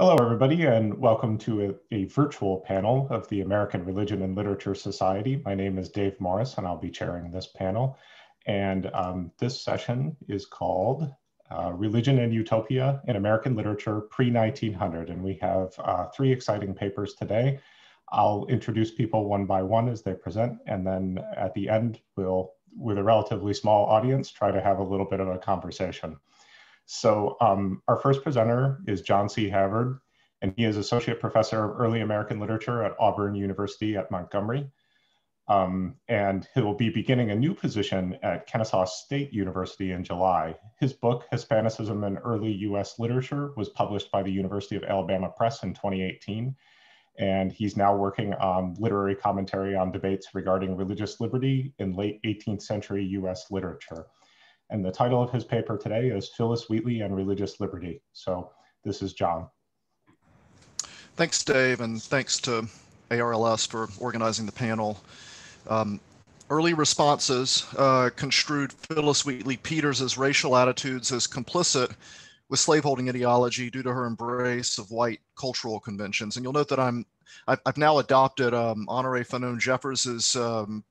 Hello, everybody, and welcome to a, a, virtual panel of the American Religion and Literature Society. My name is Dave Morris, and I'll be chairing this panel. And um, this session is called uh, Religion and Utopia in American Literature Pre-1900. And we have uh, three exciting papers today. I'll introduce people one by one as they present, and then at the end, we'll, with a relatively small audience, try to have a little bit of a conversation. So um, our first presenter is John C. Havard, and he is Associate Professor of Early American Literature at Auburn University at Montgomery. Um, and he'll be beginning a new position at Kennesaw State University in July. His book, Hispanicism and Early US Literature, was published by the University of Alabama Press in 2018. And he's now working on literary commentary on debates regarding religious liberty in late 18th century US literature. And the title of his paper today is Phillis Wheatley and Religious Liberty. So this is John. Thanks, Dave, and thanks to ARLS for organizing the panel. Um, early responses uh, construed Phillis Wheatley Peters' racial attitudes as complicit with slaveholding ideology due to her embrace of white cultural conventions. And you'll note that I'm I've, I've now adopted um, Honorée Fanonne Jeffers's um,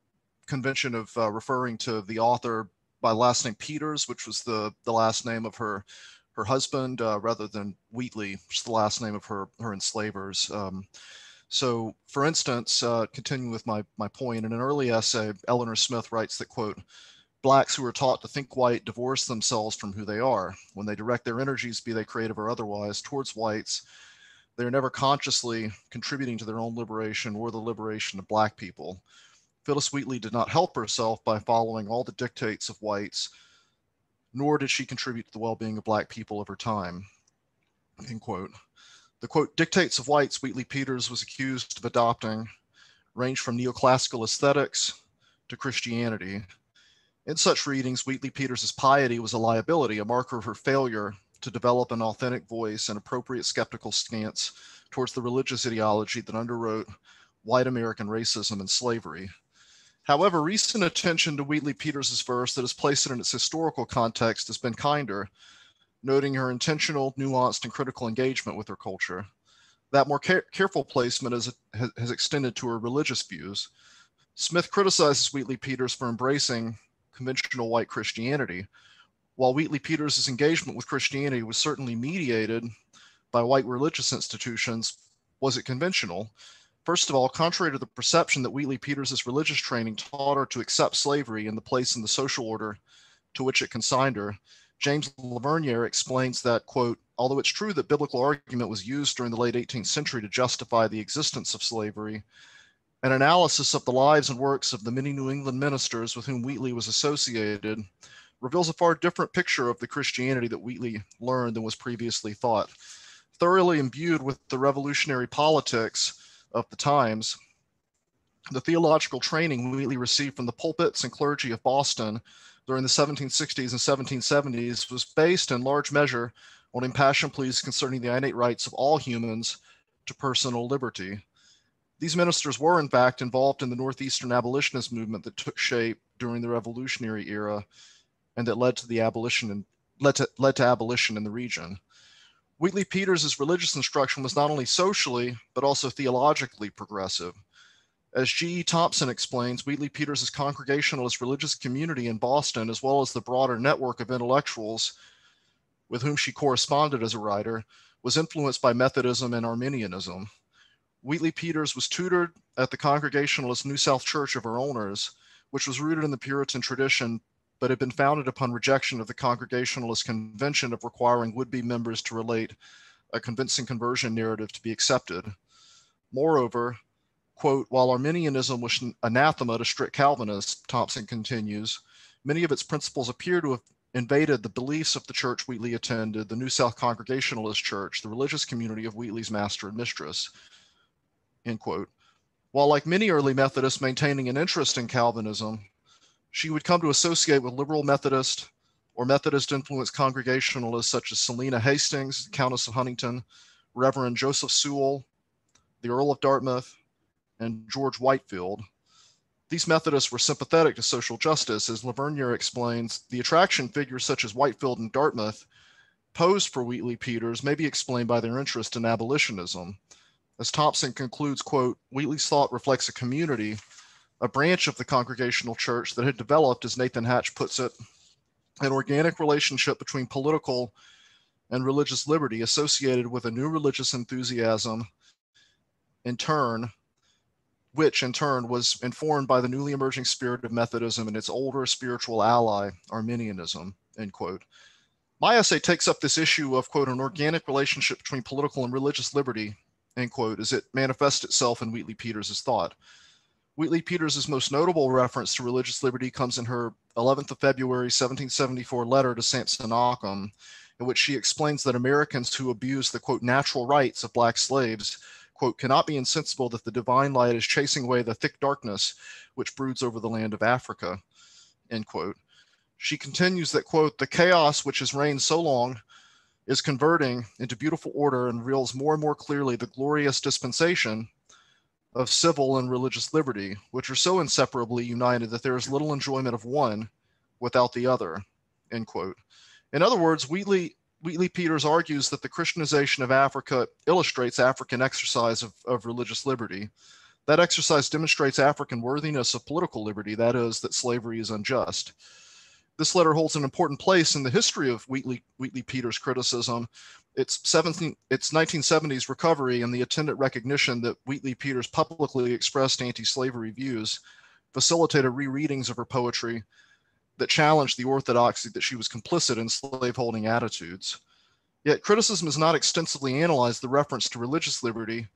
convention of uh, referring to the author by last name Peters, which was the the last name of her her husband, uh, rather than Wheatley, which is the last name of her her enslavers. Um, so, for instance, uh, continuing with my my point, in an early essay, Eleanor Smith writes that quote. Blacks who are taught to think white divorce themselves from who they are. When they direct their energies, be they creative or otherwise, towards whites, they are never consciously contributing to their own liberation or the liberation of Black people. Phillis Wheatley did not help herself by following all the dictates of whites, nor did she contribute to the well-being of black people of her time. End quote. The quote dictates of whites Wheatley Peters was accused of adopting range from neoclassical aesthetics to Christianity. In such readings, Wheatley Peters' piety was a liability, a marker of her failure to develop an authentic voice and appropriate skeptical stance towards the religious ideology that underwrote white American racism and slavery. However, recent attention to Wheatley Peters' verse that has placed it in its historical context has been kinder, noting her intentional, nuanced, and critical engagement with her culture. That more care- careful placement is, has, has extended to her religious views. Smith criticizes Wheatley Peters for embracing conventional white Christianity. While Wheatley Peters' engagement with Christianity was certainly mediated by white religious institutions, was it conventional? First of all, contrary to the perception that Wheatley Peters' religious training taught her to accept slavery and the place in the social order to which it consigned her, James Levernier explains that, quote, although it's true that biblical argument was used during the late 18th century to justify the existence of slavery, an analysis of the lives and works of the many New England ministers with whom Wheatley was associated reveals a far different picture of the Christianity that Wheatley learned than was previously thought. Thoroughly imbued with the revolutionary politics, of the times. The theological training Wheatley received from the pulpits and clergy of Boston during the 1760s and 1770s was based in large measure on impassioned pleas concerning the innate rights of all humans to personal liberty. These ministers were, in fact, involved in the Northeastern abolitionist movement that took shape during the Revolutionary era and that led to the abolition and led to, led to abolition in the region. Wheatley Peters' religious instruction was not only socially, but also theologically progressive. As G.E. Thompson explains, Wheatley Peters' congregationalist religious community in Boston, as well as the broader network of intellectuals with whom she corresponded as a writer, was influenced by Methodism and Arminianism. Wheatley Peters was tutored at the Congregationalist New South Church of her owners, which was rooted in the Puritan tradition but had been founded upon rejection of the Congregationalist Convention of requiring would be members to relate a convincing conversion narrative to be accepted. Moreover, quote, while Arminianism was anathema to strict Calvinists, Thompson continues, many of its principles appear to have invaded the beliefs of the church Wheatley attended, the New South Congregationalist Church, the religious community of Wheatley's master and mistress, end quote. While like many early Methodists maintaining an interest in Calvinism, she would come to associate with liberal Methodist or Methodist influenced Congregationalists such as Selina Hastings, Countess of Huntingdon, Reverend Joseph Sewall, the Earl of Dartmouth, and George Whitefield. These Methodists were sympathetic to social justice. As Levernier explains, the attraction figures such as Whitefield and Dartmouth posed for Wheatley Peters may be explained by their interest in abolitionism. As Thompson concludes, quote, Wheatley's thought reflects a community, a branch of the Congregational Church that had developed, as Nathan Hatch puts it, an organic relationship between political and religious liberty associated with a new religious enthusiasm, in turn, which in turn was informed by the newly emerging spirit of Methodism and its older spiritual ally, Arminianism, end quote. My essay takes up this issue of, quote, an organic relationship between political and religious liberty, end quote, as it manifests itself in Wheatley Peters' thought. Wheatley Peters' most notable reference to religious liberty comes in her 11th of February 1774 letter to Sampson Occom, in which she explains that Americans who abuse the quote natural rights of black slaves quote cannot be insensible that the divine light is chasing away the thick darkness which broods over the land of Africa end quote. She continues that quote the chaos which has reigned so long is converting into beautiful order and reveals more and more clearly the glorious dispensation of civil and religious liberty, which are so inseparably united that there is little enjoyment of one without the other. End quote. In other words, Wheatley, Wheatley Peters argues that the Christianization of Africa illustrates African exercise of, of religious liberty. That exercise demonstrates African worthiness of political liberty, that is, that slavery is unjust. This letter holds an important place in the history of Wheatley, Wheatley Peters' criticism its 17 its 1970s recovery and the attendant recognition that Wheatley Peters publicly expressed anti-slavery views facilitated rereadings of her poetry that challenged the orthodoxy that she was complicit in slaveholding attitudes. Yet criticism has not extensively analyzed the reference to religious liberty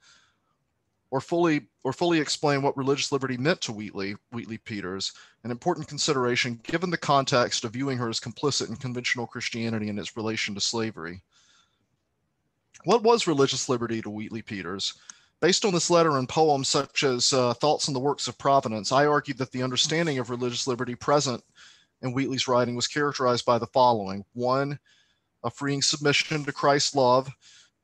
or fully or fully explain what religious liberty meant to Wheatley, Wheatley Peters, an important consideration given the context of viewing her as complicit in conventional Christianity and its relation to slavery. What was religious liberty to Wheatley Peters? Based on this letter and poems such as uh, Thoughts on the Works of Providence, I argued that the understanding of religious liberty present in Wheatley's writing was characterized by the following one, a freeing submission to Christ's love,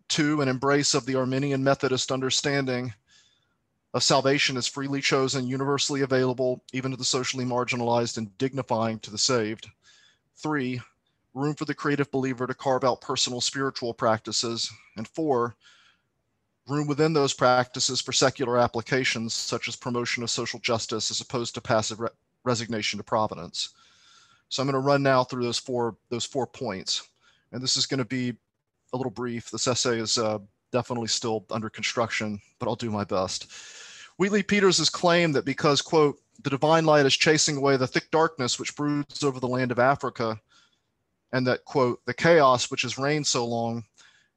two, an embrace of the Arminian Methodist understanding of salvation is freely chosen, universally available, even to the socially marginalized, and dignifying to the saved. Three, room for the creative believer to carve out personal spiritual practices, and four, room within those practices for secular applications such as promotion of social justice as opposed to passive re- resignation to providence. So I'm going to run now through those four those four points, and this is going to be a little brief. This essay is uh, definitely still under construction, but I'll do my best. Wheatley Peters' claim that because quote the divine light is chasing away the thick darkness which broods over the land of Africa, and that quote the chaos which has reigned so long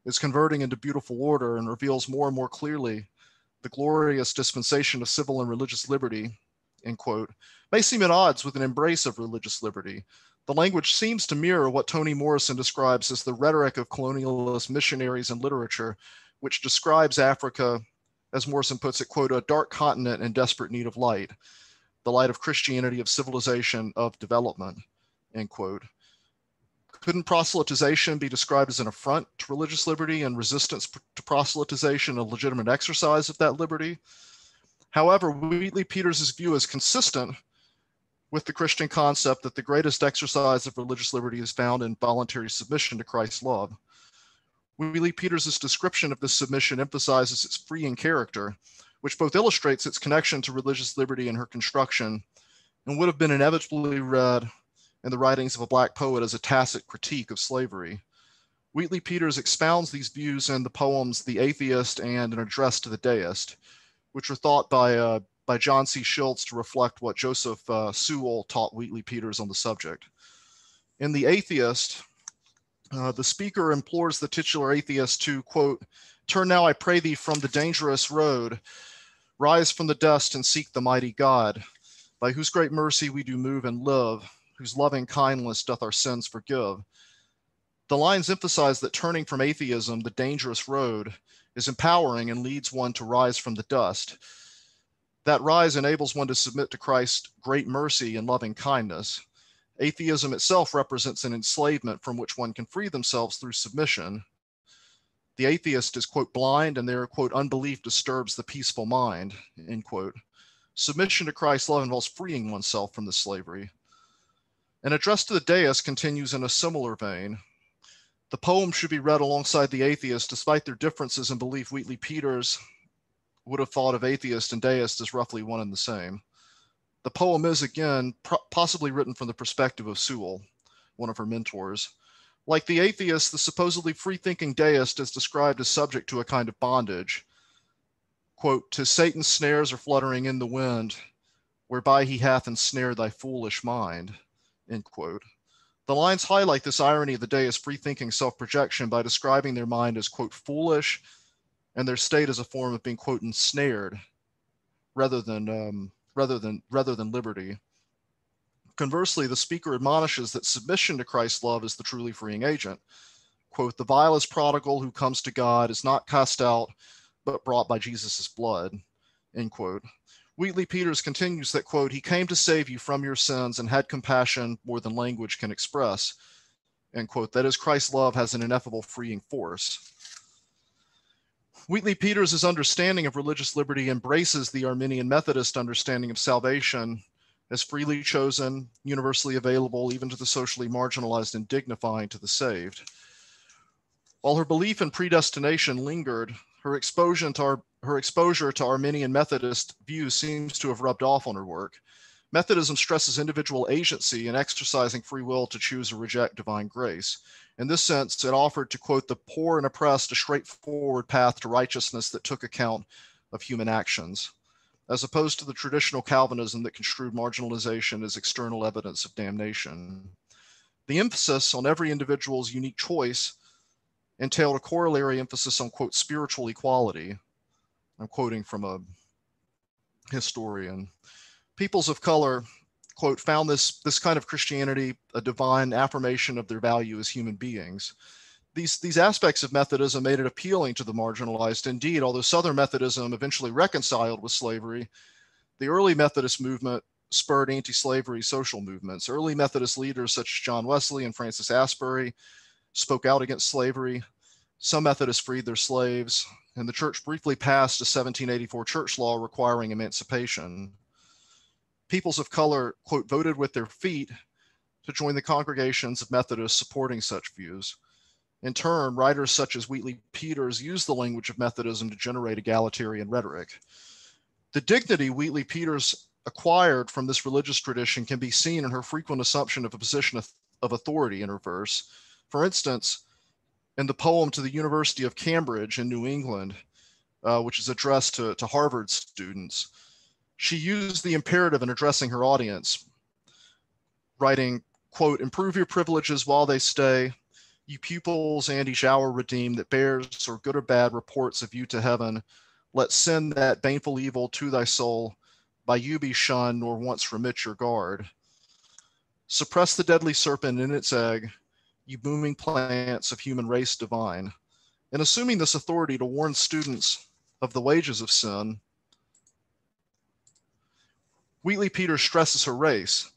is converting into beautiful order and reveals more and more clearly the glorious dispensation of civil and religious liberty end quote may seem at odds with an embrace of religious liberty the language seems to mirror what toni morrison describes as the rhetoric of colonialist missionaries and literature which describes africa as morrison puts it quote a dark continent in desperate need of light the light of christianity of civilization of development end quote couldn't proselytization be described as an affront to religious liberty and resistance to proselytization a legitimate exercise of that liberty? However, Wheatley Peters' view is consistent with the Christian concept that the greatest exercise of religious liberty is found in voluntary submission to Christ's love. Wheatley Peters' description of this submission emphasizes its freeing character, which both illustrates its connection to religious liberty in her construction and would have been inevitably read in the writings of a Black poet as a tacit critique of slavery. Wheatley Peters expounds these views in the poems The Atheist and An Address to the Deist, which were thought by, uh, by John C. Shields to reflect what Joseph uh, Sewall taught Wheatley Peters on the subject. In The Atheist, uh, the speaker implores the titular atheist to, quote, Turn now, I pray thee, from the dangerous road, rise from the dust and seek the mighty God, by whose great mercy we do move and live whose loving kindness doth our sins forgive. The lines emphasize that turning from atheism, the dangerous road, is empowering and leads one to rise from the dust. That rise enables one to submit to Christ's great mercy and loving kindness. Atheism itself represents an enslavement from which one can free themselves through submission. The atheist is, quote, blind, and their, quote, unbelief disturbs the peaceful mind, end quote. Submission to Christ's love involves freeing oneself from the slavery. An address to the deist continues in a similar vein. The poem should be read alongside the atheist, despite their differences in belief. Wheatley Peters would have thought of atheist and deist as roughly one and the same. The poem is, again, possibly written from the perspective of Sewall, one of her mentors. Like the atheist, the supposedly free thinking deist is described as subject to a kind of bondage. Quote, to Satan's snares are fluttering in the wind, whereby he hath ensnared thy foolish mind, end quote. The lines highlight this irony of the deist's free thinking self projection by describing their mind as, quote, foolish and their state is a form of being, quote, ensnared rather than, um, rather than, rather than liberty. Conversely, the speaker admonishes that submission to Christ's love is the truly freeing agent. Quote, the vilest prodigal who comes to God is not cast out, but brought by Jesus' blood, end quote. Wheatley Peters continues that, quote, he came to save you from your sins and had compassion more than language can express, end quote. That is, Christ's love has an ineffable freeing force. Wheatley Peters' understanding of religious liberty embraces the Arminian Methodist understanding of salvation as freely chosen, universally available, even to the socially marginalized, and dignifying to the saved. While her belief in predestination lingered, her exposure to, our, her exposure to Arminian Methodist views seems to have rubbed off on her work. Methodism stresses individual agency and exercising free will to choose or reject divine grace. In this sense, it offered to quote the poor and oppressed a straightforward path to righteousness that took account of human actions as opposed to the traditional Calvinism that construed marginalization as external evidence of damnation. The emphasis on every individual's unique choice entailed a corollary emphasis on, quote, spiritual equality. I'm quoting from a historian. Peoples of color, quote, found this, this kind of Christianity a divine affirmation of their value as human beings these, these aspects of Methodism made it appealing to the marginalized. Indeed, although Southern Methodism eventually reconciled with slavery, the early Methodist movement spurred anti slavery social movements. Early Methodist leaders such as John Wesley and Francis Asbury spoke out against slavery. Some Methodists freed their slaves, and the church briefly passed a 1784 church law requiring emancipation. Peoples of color, quote, voted with their feet to join the congregations of Methodists supporting such views. In turn, writers such as Wheatley Peters used the language of Methodism to generate egalitarian rhetoric. The dignity Wheatley Peters acquired from this religious tradition can be seen in her frequent assumption of a position of, authority in her verse. For instance, in the poem to the University of Cambridge in New England, uh, which is addressed to, to Harvard students, she used the imperative in addressing her audience, writing, quote, improve your privileges while they stay, you pupils and each hour redeem that bears or good or bad reports of you to heaven. Let send that baneful evil to thy soul. By you be shunned, nor once remit your guard. Suppress the deadly serpent in its egg, you booming plants of human race divine. In assuming this authority to warn students of the wages of sin, Wheatley Peters stresses her race.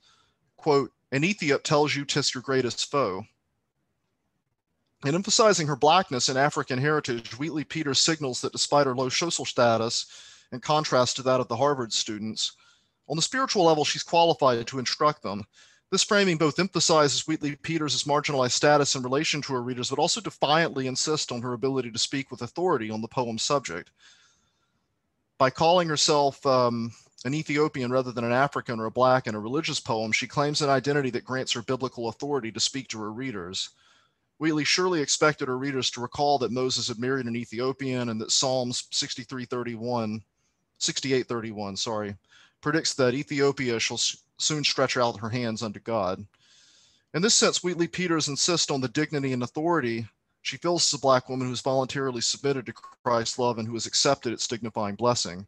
Quote, an Ethiop tells you tis your greatest foe. In emphasizing her blackness and African heritage, Wheatley Peters signals that despite her low social status, in contrast to that of the Harvard students, on the spiritual level, she's qualified to instruct them. This framing both emphasizes Wheatley Peters' marginalized status in relation to her readers, but also defiantly insists on her ability to speak with authority on the poem's subject. By calling herself um, an Ethiopian rather than an African or a Black in a religious poem, she claims an identity that grants her biblical authority to speak to her readers. Wheatley surely expected her readers to recall that Moses had married an Ethiopian and that Psalms 63:31, 68:31, sorry, predicts that Ethiopia shall soon stretch out her hands unto God. In this sense, Wheatley Peters insists on the dignity and authority she feels as a Black woman who's voluntarily submitted to Christ's love and who has accepted its dignifying blessing.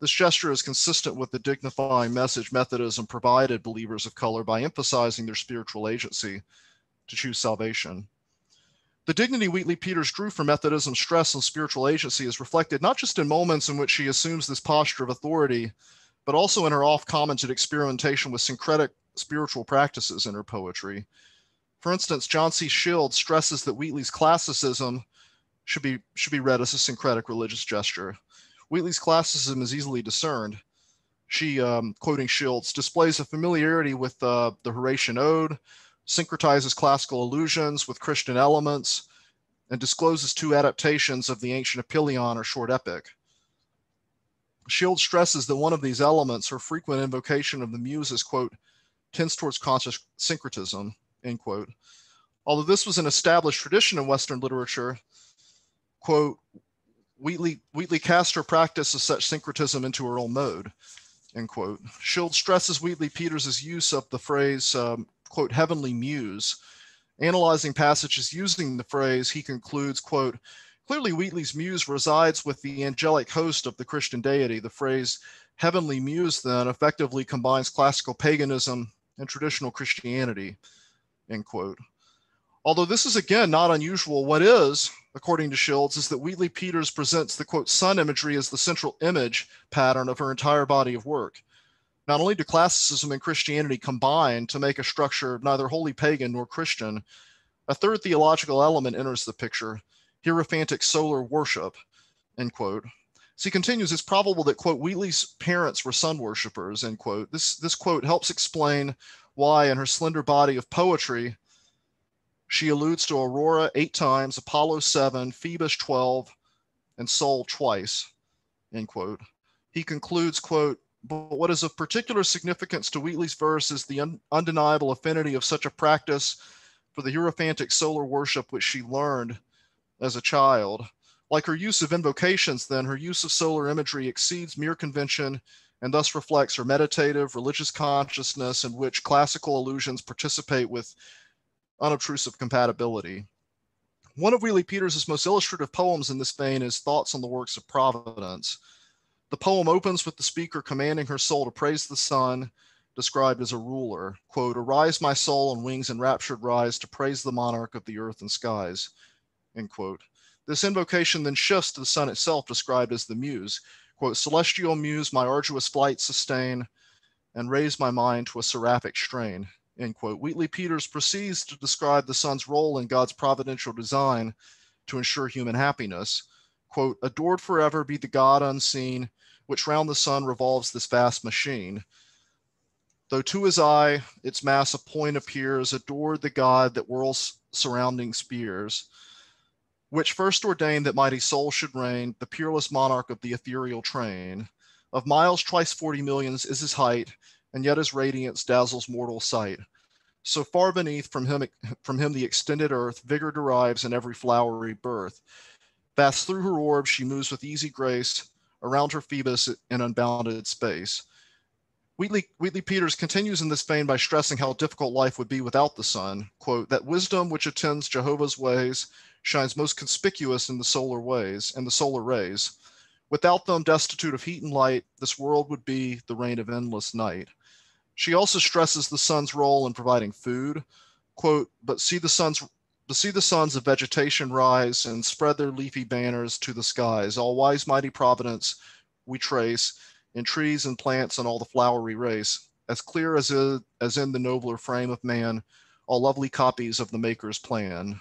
This gesture is consistent with the dignifying message Methodism provided believers of color by emphasizing their spiritual agency to choose salvation. The dignity Wheatley Peters drew from Methodism's stress on spiritual agency is reflected not just in moments in which she assumes this posture of authority, but also in her oft commented experimentation with syncretic spiritual practices in her poetry. For instance, John C. Shields stresses that Wheatley's classicism should be, should be read as a syncretic religious gesture. Wheatley's classicism is easily discerned. She, um, quoting Shields, displays a familiarity with uh, the Horatian Ode, syncretizes classical allusions with Christian elements, and discloses two adaptations of the ancient Epyllion or short epic. Shields stresses that one of these elements, her frequent invocation of the muses, quote, tends towards conscious syncretism, end quote. Although this was an established tradition in Western literature, quote, Wheatley, Wheatley cast her practice of such syncretism into her own mode, end quote. Shields stresses Wheatley Peters' use of the phrase, um, quote, heavenly muse. Analyzing passages using the phrase, he concludes, quote, clearly Wheatley's muse resides with the angelic host of the Christian deity. The phrase heavenly muse then effectively combines classical paganism and traditional Christianity, end quote. Although this is again not unusual, what is, according to Shields, is that Wheatley Peters presents the quote sun imagery as the central image pattern of her entire body of work. Not only do classicism and Christianity combine to make a structure neither wholly pagan nor Christian, a third theological element enters the picture, hierophantic solar worship, end quote. So he continues, it's probable that, quote, Wheatley's parents were sun worshippers, end quote. This, this quote helps explain why in her slender body of poetry, she alludes to Aurora eight times, Apollo seven, Phoebus 12, and Sol twice, end quote. He concludes, quote, but what is of particular significance to Wheatley's verse is the un undeniable affinity of such a practice for the hierophantic solar worship which she learned as a child. Like her use of invocations, then, her use of solar imagery exceeds mere convention and thus reflects her meditative religious consciousness in which classical allusions participate with unobtrusive compatibility. One of Wheatley Peters' most illustrative poems in this vein is Thoughts on the Works of Providence. The poem opens with the speaker commanding her soul to praise the sun, described as a ruler. Quote, Arise, my soul, on wings enraptured rise to praise the monarch of the earth and skies. End quote. This invocation then shifts to the sun itself, described as the muse. Quote, Celestial muse, my arduous flight sustain and raise my mind to a seraphic strain. End quote. Wheatley Peters proceeds to describe the sun's role in God's providential design to ensure human happiness. Quote, Adored forever be the God unseen, which round the sun revolves this vast machine. Though to his eye its mass a point appears, adored the God that whirls surrounding spears which first ordained that mighty Sol should reign, the peerless monarch of the ethereal train. Of miles twice forty millions is his height, and yet his radiance dazzles mortal sight. So far beneath from him, from him the extended earth, vigor derives in every flowery birth. Vast through her orb she moves with easy grace, around her Phoebus in unbounded space. Wheatley, Wheatley Peters continues in this vein by stressing how difficult life would be without the sun. Quote, that wisdom which attends Jehovah's ways shines most conspicuous in the solar ways and the solar rays. Without them, destitute of heat and light, this world would be the reign of endless night. She also stresses the sun's role in providing food. Quote, but see the sun's to see the sons of vegetation rise and spread their leafy banners to the skies. All wise mighty providence we trace in trees and plants and all the flowery race, as clear as, is, as in the nobler frame of man, all lovely copies of the maker's plan.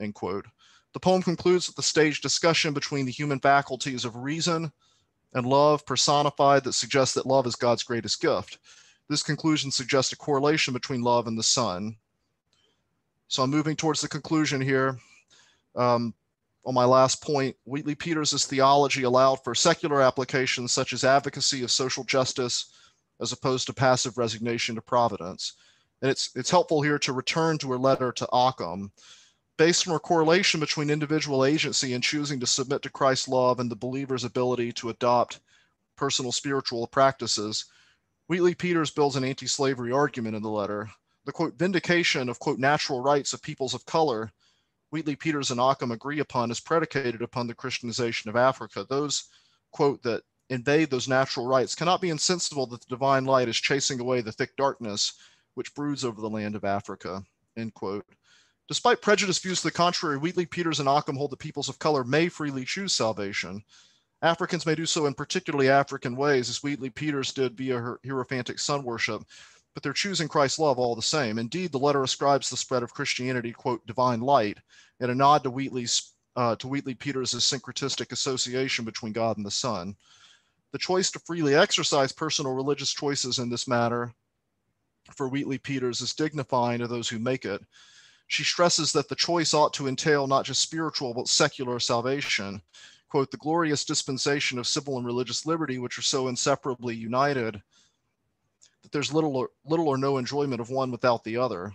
End quote. The poem concludes with the staged discussion between the human faculties of reason and love personified that suggests that love is God's greatest gift. This conclusion suggests a correlation between love and the sun. So I'm moving towards the conclusion here. Um, on my last point, Wheatley Peters' theology allowed for secular applications such as advocacy of social justice as opposed to passive resignation to providence. And it's, it's helpful here to return to her letter to Occom based on a correlation between individual agency and choosing to submit to Christ's love and the believer's ability to adopt personal spiritual practices, Wheatley Peters builds an anti slavery argument in the letter. The quote, vindication of quote, natural rights of peoples of color, Wheatley Peters and Occom agree upon, is predicated upon the Christianization of Africa. Those, quote, that invade those natural rights cannot be insensible that the divine light is chasing away the thick darkness which broods over the land of Africa, end quote. Despite prejudiced views to the contrary, Wheatley, Peters, and Occom hold that peoples of color may freely choose salvation. Africans may do so in particularly African ways, as Wheatley Peters did via her hierophantic sun worship, but they're choosing Christ's love all the same. Indeed, the letter ascribes the spread of Christianity, quote, divine light, in a nod to Wheatley's uh, to Wheatley Peters' syncretistic association between God and the Sun. The choice to freely exercise personal religious choices in this matter for Wheatley Peters is dignifying to those who make it. She stresses that the choice ought to entail not just spiritual, but secular salvation. Quote, the glorious dispensation of civil and religious liberty, which are so inseparably united that there's little or, little or no enjoyment of one without the other.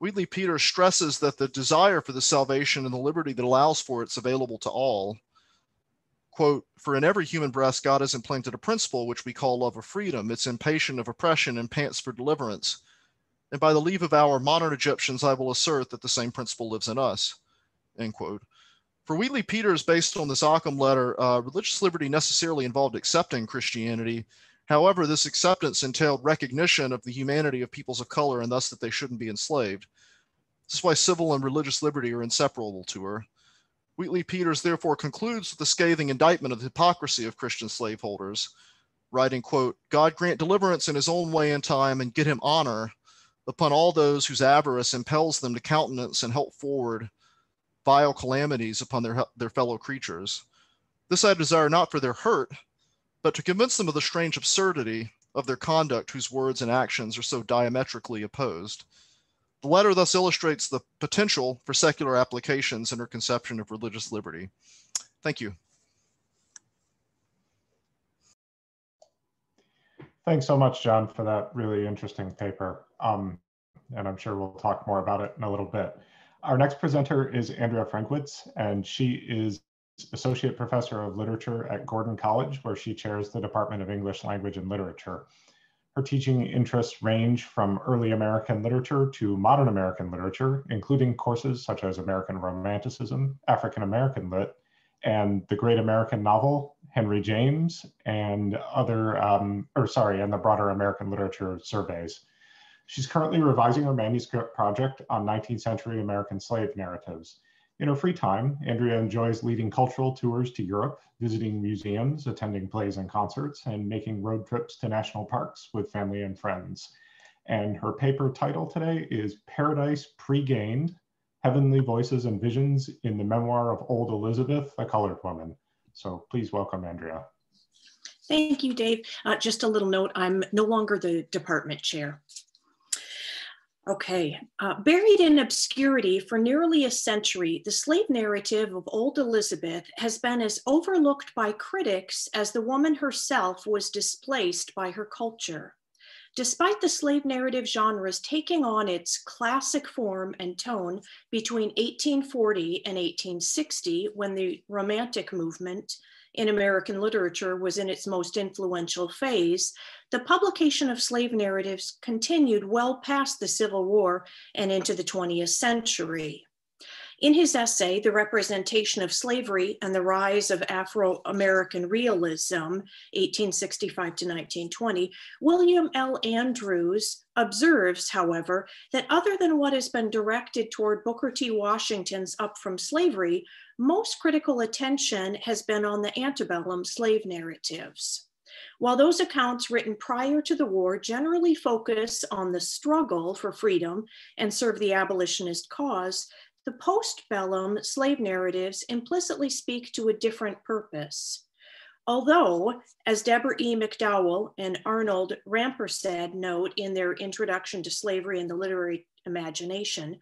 Wheatley Peters stresses that the desire for the salvation and the liberty that allows for it's available to all. Quote, for in every human breast, God has implanted a principle which we call love of freedom. It's impatient of oppression and pants for deliverance. And by the leave of our modern Egyptians, I will assert that the same principle lives in us. End quote. For Wheatley Peters, based on this Occom letter, uh, religious liberty necessarily involved accepting Christianity. However, this acceptance entailed recognition of the humanity of peoples of color and thus that they shouldn't be enslaved. This is why civil and religious liberty are inseparable to her. Wheatley Peters therefore concludes with a scathing indictment of the hypocrisy of Christian slaveholders, writing, quote, God grant deliverance in his own way and time and get him honor upon all those whose avarice impels them to countenance and help forward vile calamities upon their, their fellow creatures. This I desire not for their hurt, but to convince them of the strange absurdity of their conduct whose words and actions are so diametrically opposed. The letter thus illustrates the potential for secular applications in her conception of religious liberty. Thank you. Thanks so much, John, for that really interesting paper. Um, and I'm sure we'll talk more about it in a little bit. Our next presenter is Andrea Frankwitz, and she is Associate Professor of Literature at Gordon College, where she chairs the Department of English Language and Literature. Her teaching interests range from early American literature to modern American literature, including courses such as American Romanticism, African American Lit, and the Great American Novel, Henry James, and other, um, or sorry, and the broader American literature surveys. She's currently revising her manuscript project on 19th century American slave narratives. In her free time, Andrea enjoys leading cultural tours to Europe, visiting museums, attending plays and concerts, and making road trips to national parks with family and friends. And her paper title today is Paradise Pre-Gained, Heavenly Voices and Visions in the Memoir of Old Elizabeth, a Colored Woman. So please welcome Andrea. Thank you, Dave. Uh, just a little note, I'm no longer the department chair. Okay, uh, buried in obscurity for nearly a century, the slave narrative of Old Elizabeth has been as overlooked by critics as the woman herself was displaced by her culture. Despite the slave narrative genres taking on its classic form and tone between 1840 and 1860, when the Romantic movement in American literature was in its most influential phase, the publication of slave narratives continued well past the Civil War and into the 20th century. In his essay, The Representation of Slavery and the Rise of Afro American Realism, 1865 to 1920, William L. Andrews observes, however, that other than what has been directed toward Booker T. Washington's Up from Slavery, most critical attention has been on the antebellum slave narratives. While those accounts written prior to the war generally focus on the struggle for freedom and serve the abolitionist cause, the postbellum slave narratives implicitly speak to a different purpose. Although, as Deborah E. McDowell and Arnold Rampersad note in their introduction to slavery and the literary imagination,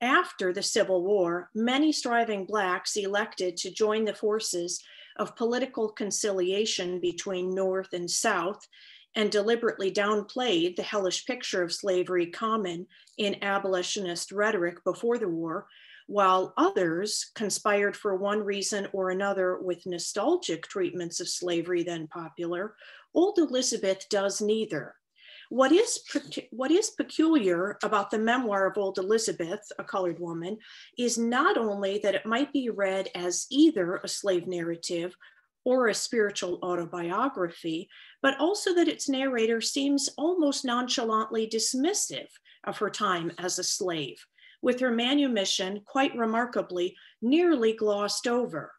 after the Civil War, many striving Blacks elected to join the forces of political conciliation between North and South and deliberately downplayed the hellish picture of slavery common in abolitionist rhetoric before the war, while others conspired for one reason or another with nostalgic treatments of slavery then popular, old Elizabeth does neither. What is, what is peculiar about the memoir of old Elizabeth, a colored woman, is not only that it might be read as either a slave narrative or a spiritual autobiography, but also that its narrator seems almost nonchalantly dismissive of her time as a slave, with her manumission, quite remarkably, nearly glossed over.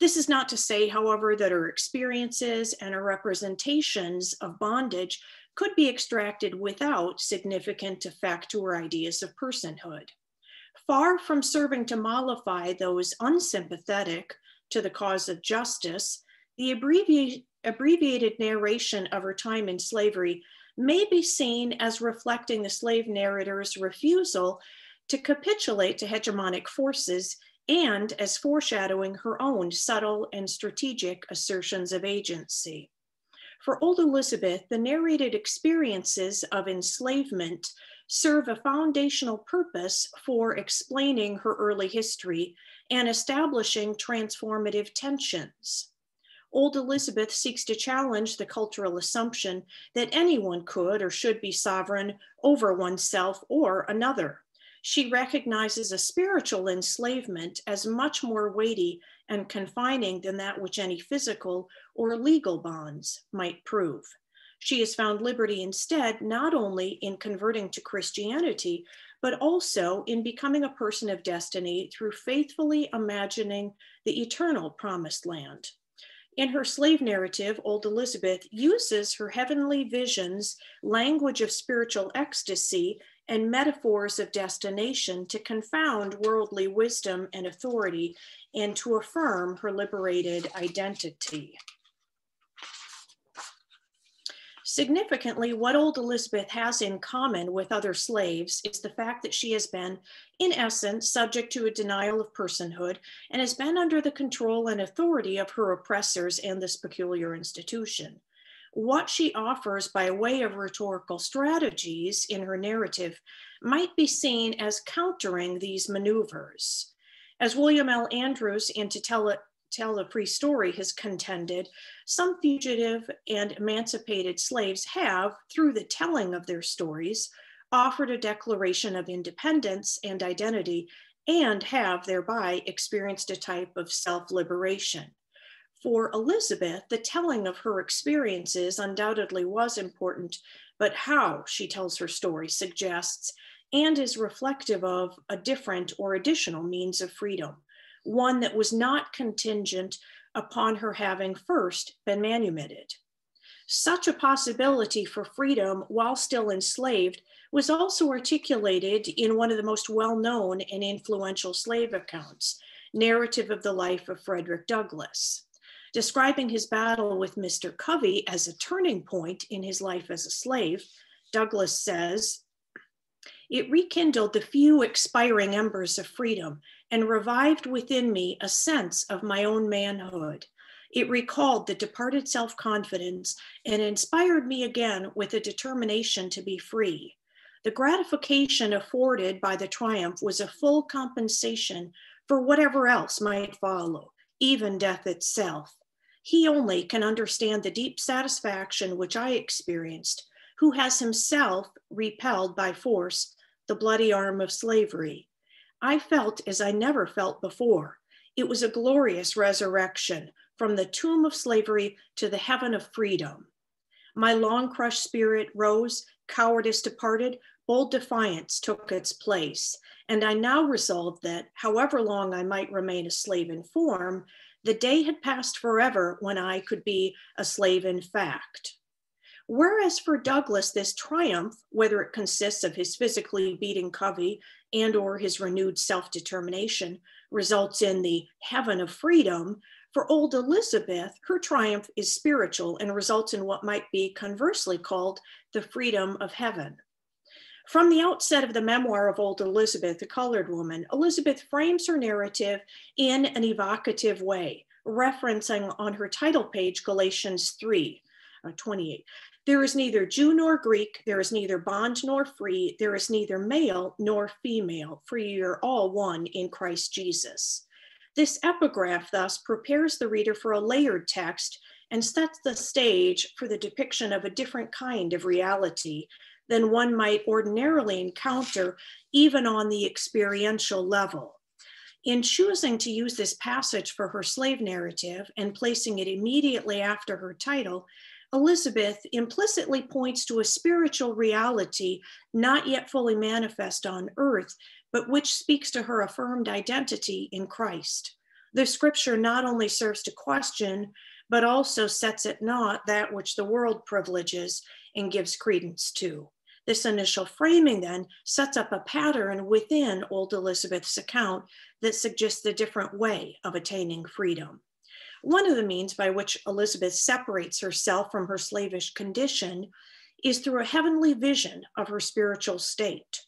This is not to say, however, that her experiences and her representations of bondage could be extracted without significant effect to her ideas of personhood. Far from serving to mollify those unsympathetic to the cause of justice, the abbreviated narration of her time in slavery may be seen as reflecting the slave narrator's refusal to capitulate to hegemonic forces and as foreshadowing her own subtle and strategic assertions of agency. For Old Elizabeth, the narrated experiences of enslavement serve a foundational purpose for explaining her early history and establishing transformative tensions. Old Elizabeth seeks to challenge the cultural assumption that anyone could or should be sovereign over oneself or another. She recognizes a spiritual enslavement as much more weighty and confining than that which any physical or legal bonds might prove. She has found liberty instead, not only in converting to Christianity, but also in becoming a person of destiny through faithfully imagining the eternal promised land. In her slave narrative, Old Elizabeth uses her heavenly visions, language of spiritual ecstasy, and metaphors of destination to confound worldly wisdom and authority and to affirm her liberated identity. Significantly, what old Elizabeth has in common with other slaves is the fact that she has been, in essence, subject to a denial of personhood and has been under the control and authority of her oppressors and this peculiar institution. What she offers by way of rhetorical strategies in her narrative might be seen as countering these maneuvers. As William L. Andrews in To Tell It tell a free story has contended, some fugitive and emancipated slaves have, through the telling of their stories, offered a declaration of independence and identity and have thereby experienced a type of self liberation. For Elizabeth, the telling of her experiences undoubtedly was important, but how she tells her story suggests and is reflective of a different or additional means of freedom one that was not contingent upon her having first been manumitted. Such a possibility for freedom while still enslaved was also articulated in one of the most well known and influential slave accounts, Narrative of the Life of Frederick Douglass. Describing his battle with Mr. Covey as a turning point in his life as a slave, Douglass says, It rekindled the few expiring embers of freedom and revived within me a sense of my own manhood. It recalled the departed self confidence and inspired me again with a determination to be free. The gratification afforded by the triumph was a full compensation for whatever else might follow, even death itself. He only can understand the deep satisfaction which I experienced, who has himself repelled by force the bloody arm of slavery. I felt as I never felt before. It was a glorious resurrection from the tomb of slavery to the heaven of freedom. My long crushed spirit rose, cowardice departed, bold defiance took its place. And I now resolved that, however long I might remain a slave in form, the day had passed forever when I could be a slave in fact. Whereas for Douglass, this triumph, whether it consists of his physically beating Covey and or his renewed self-determination, results in the heaven of freedom, for old Elizabeth, her triumph is spiritual and results in what might be conversely called the freedom of heaven. From the outset of the memoir of old Elizabeth, a colored woman, Elizabeth frames her narrative in an evocative way, referencing on her title page Galatians 3, uh, 28. There is neither Jew nor Greek, there is neither bond nor free, there is neither male nor female, for you are all one in Christ Jesus. This epigraph thus prepares the reader for a layered text and sets the stage for the depiction of a different kind of reality than one might ordinarily encounter, even on the experiential level. In choosing to use this passage for her slave narrative and placing it immediately after her title, Elizabeth implicitly points to a spiritual reality not yet fully manifest on earth, but which speaks to her affirmed identity in Christ. The scripture not only serves to question, but also sets at naught that which the world privileges and gives credence to. This initial framing then sets up a pattern within Old Elizabeth's account that suggests a different way of attaining freedom. One of the means by which Elizabeth separates herself from her slavish condition is through a heavenly vision of her spiritual state.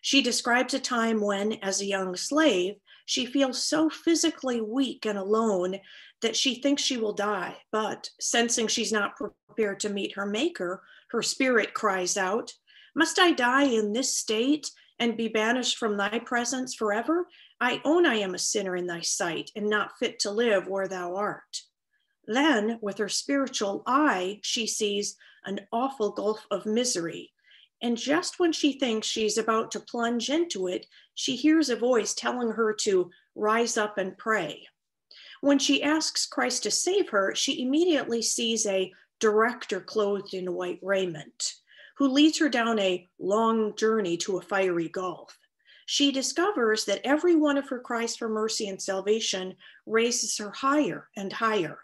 She describes a time when, as a young slave, she feels so physically weak and alone that she thinks she will die. But sensing she's not prepared to meet her Maker, her spirit cries out, Must I die in this state and be banished from thy presence forever? I own I am a sinner in thy sight and not fit to live where thou art. Then, with her spiritual eye, she sees an awful gulf of misery and just when she thinks she's about to plunge into it, she hears a voice telling her to rise up and pray. When she asks Christ to save her, she immediately sees a director clothed in white raiment who leads her down a long journey to a fiery gulf. She discovers that every one of her cries for mercy and salvation raises her higher and higher.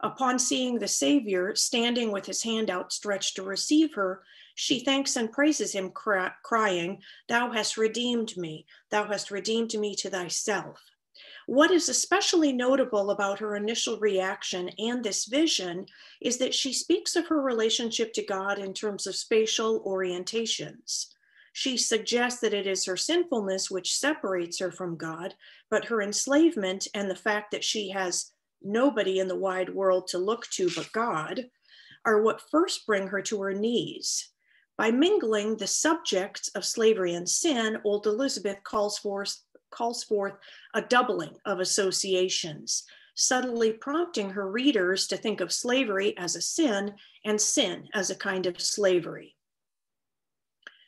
Upon seeing the Savior standing with his hand outstretched to receive her, she thanks and praises him, crying, Thou hast redeemed me, thou hast redeemed me to thyself. What is especially notable about her initial reaction and this vision is that she speaks of her relationship to God in terms of spatial orientations. She suggests that it is her sinfulness which separates her from God, but her enslavement and the fact that she has nobody in the wide world to look to but God are what first bring her to her knees. By mingling the subjects of slavery and sin, Old Elizabeth calls forth, calls forth a doubling of associations, subtly prompting her readers to think of slavery as a sin and sin as a kind of slavery.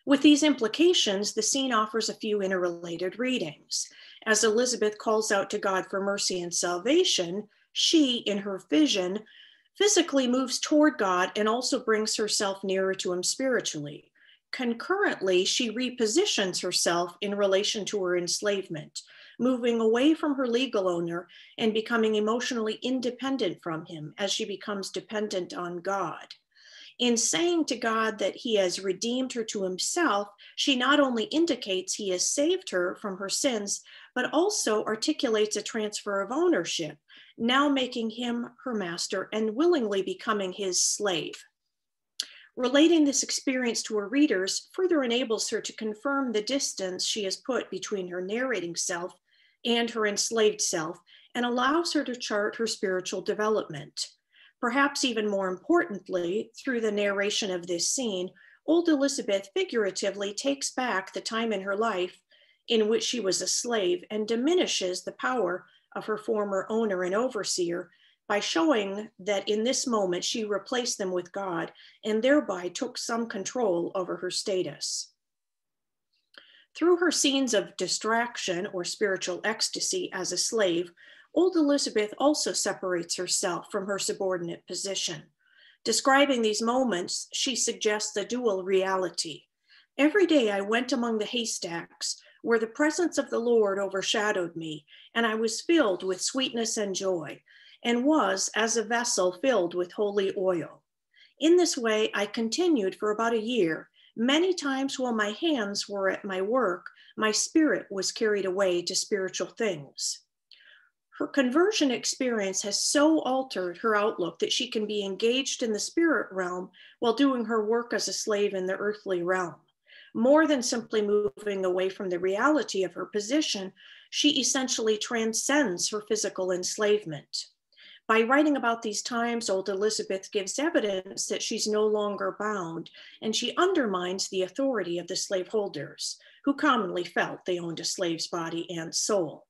With these implications, the scene offers a few interrelated readings. As Elizabeth calls out to God for mercy and salvation, she, in her vision, physically moves toward God and also brings herself nearer to Him spiritually. Concurrently, she repositions herself in relation to her enslavement, moving away from her legal owner and becoming emotionally independent from him as she becomes dependent on God. In saying to God that he has redeemed her to himself, she not only indicates he has saved her from her sins, but also articulates a transfer of ownership, now making him her master and willingly becoming his slave. Relating this experience to her readers further enables her to confirm the distance she has put between her narrating self and her enslaved self and allows her to chart her spiritual development. Perhaps even more importantly, through the narration of this scene, old Elizabeth figuratively takes back the time in her life in which she was a slave and diminishes the power of her former owner and overseer by showing that in this moment she replaced them with God and thereby took some control over her status. Through her scenes of distraction or spiritual ecstasy as a slave, old Elizabeth also separates herself from her subordinate position. Describing these moments, she suggests a dual reality. Every day I went among the haystacks, where the presence of the Lord overshadowed me, and I was filled with sweetness and joy, and was as a vessel filled with holy oil. In this way, I continued for about a year. Many times while my hands were at my work, my spirit was carried away to spiritual things. Her conversion experience has so altered her outlook that she can be engaged in the spirit realm while doing her work as a slave in the earthly realm more than simply moving away from the reality of her position, she essentially transcends her physical enslavement. By writing about these times, old Elizabeth gives evidence that she's no longer bound, and she undermines the authority of the slaveholders, who commonly felt they owned a slave's body and soul.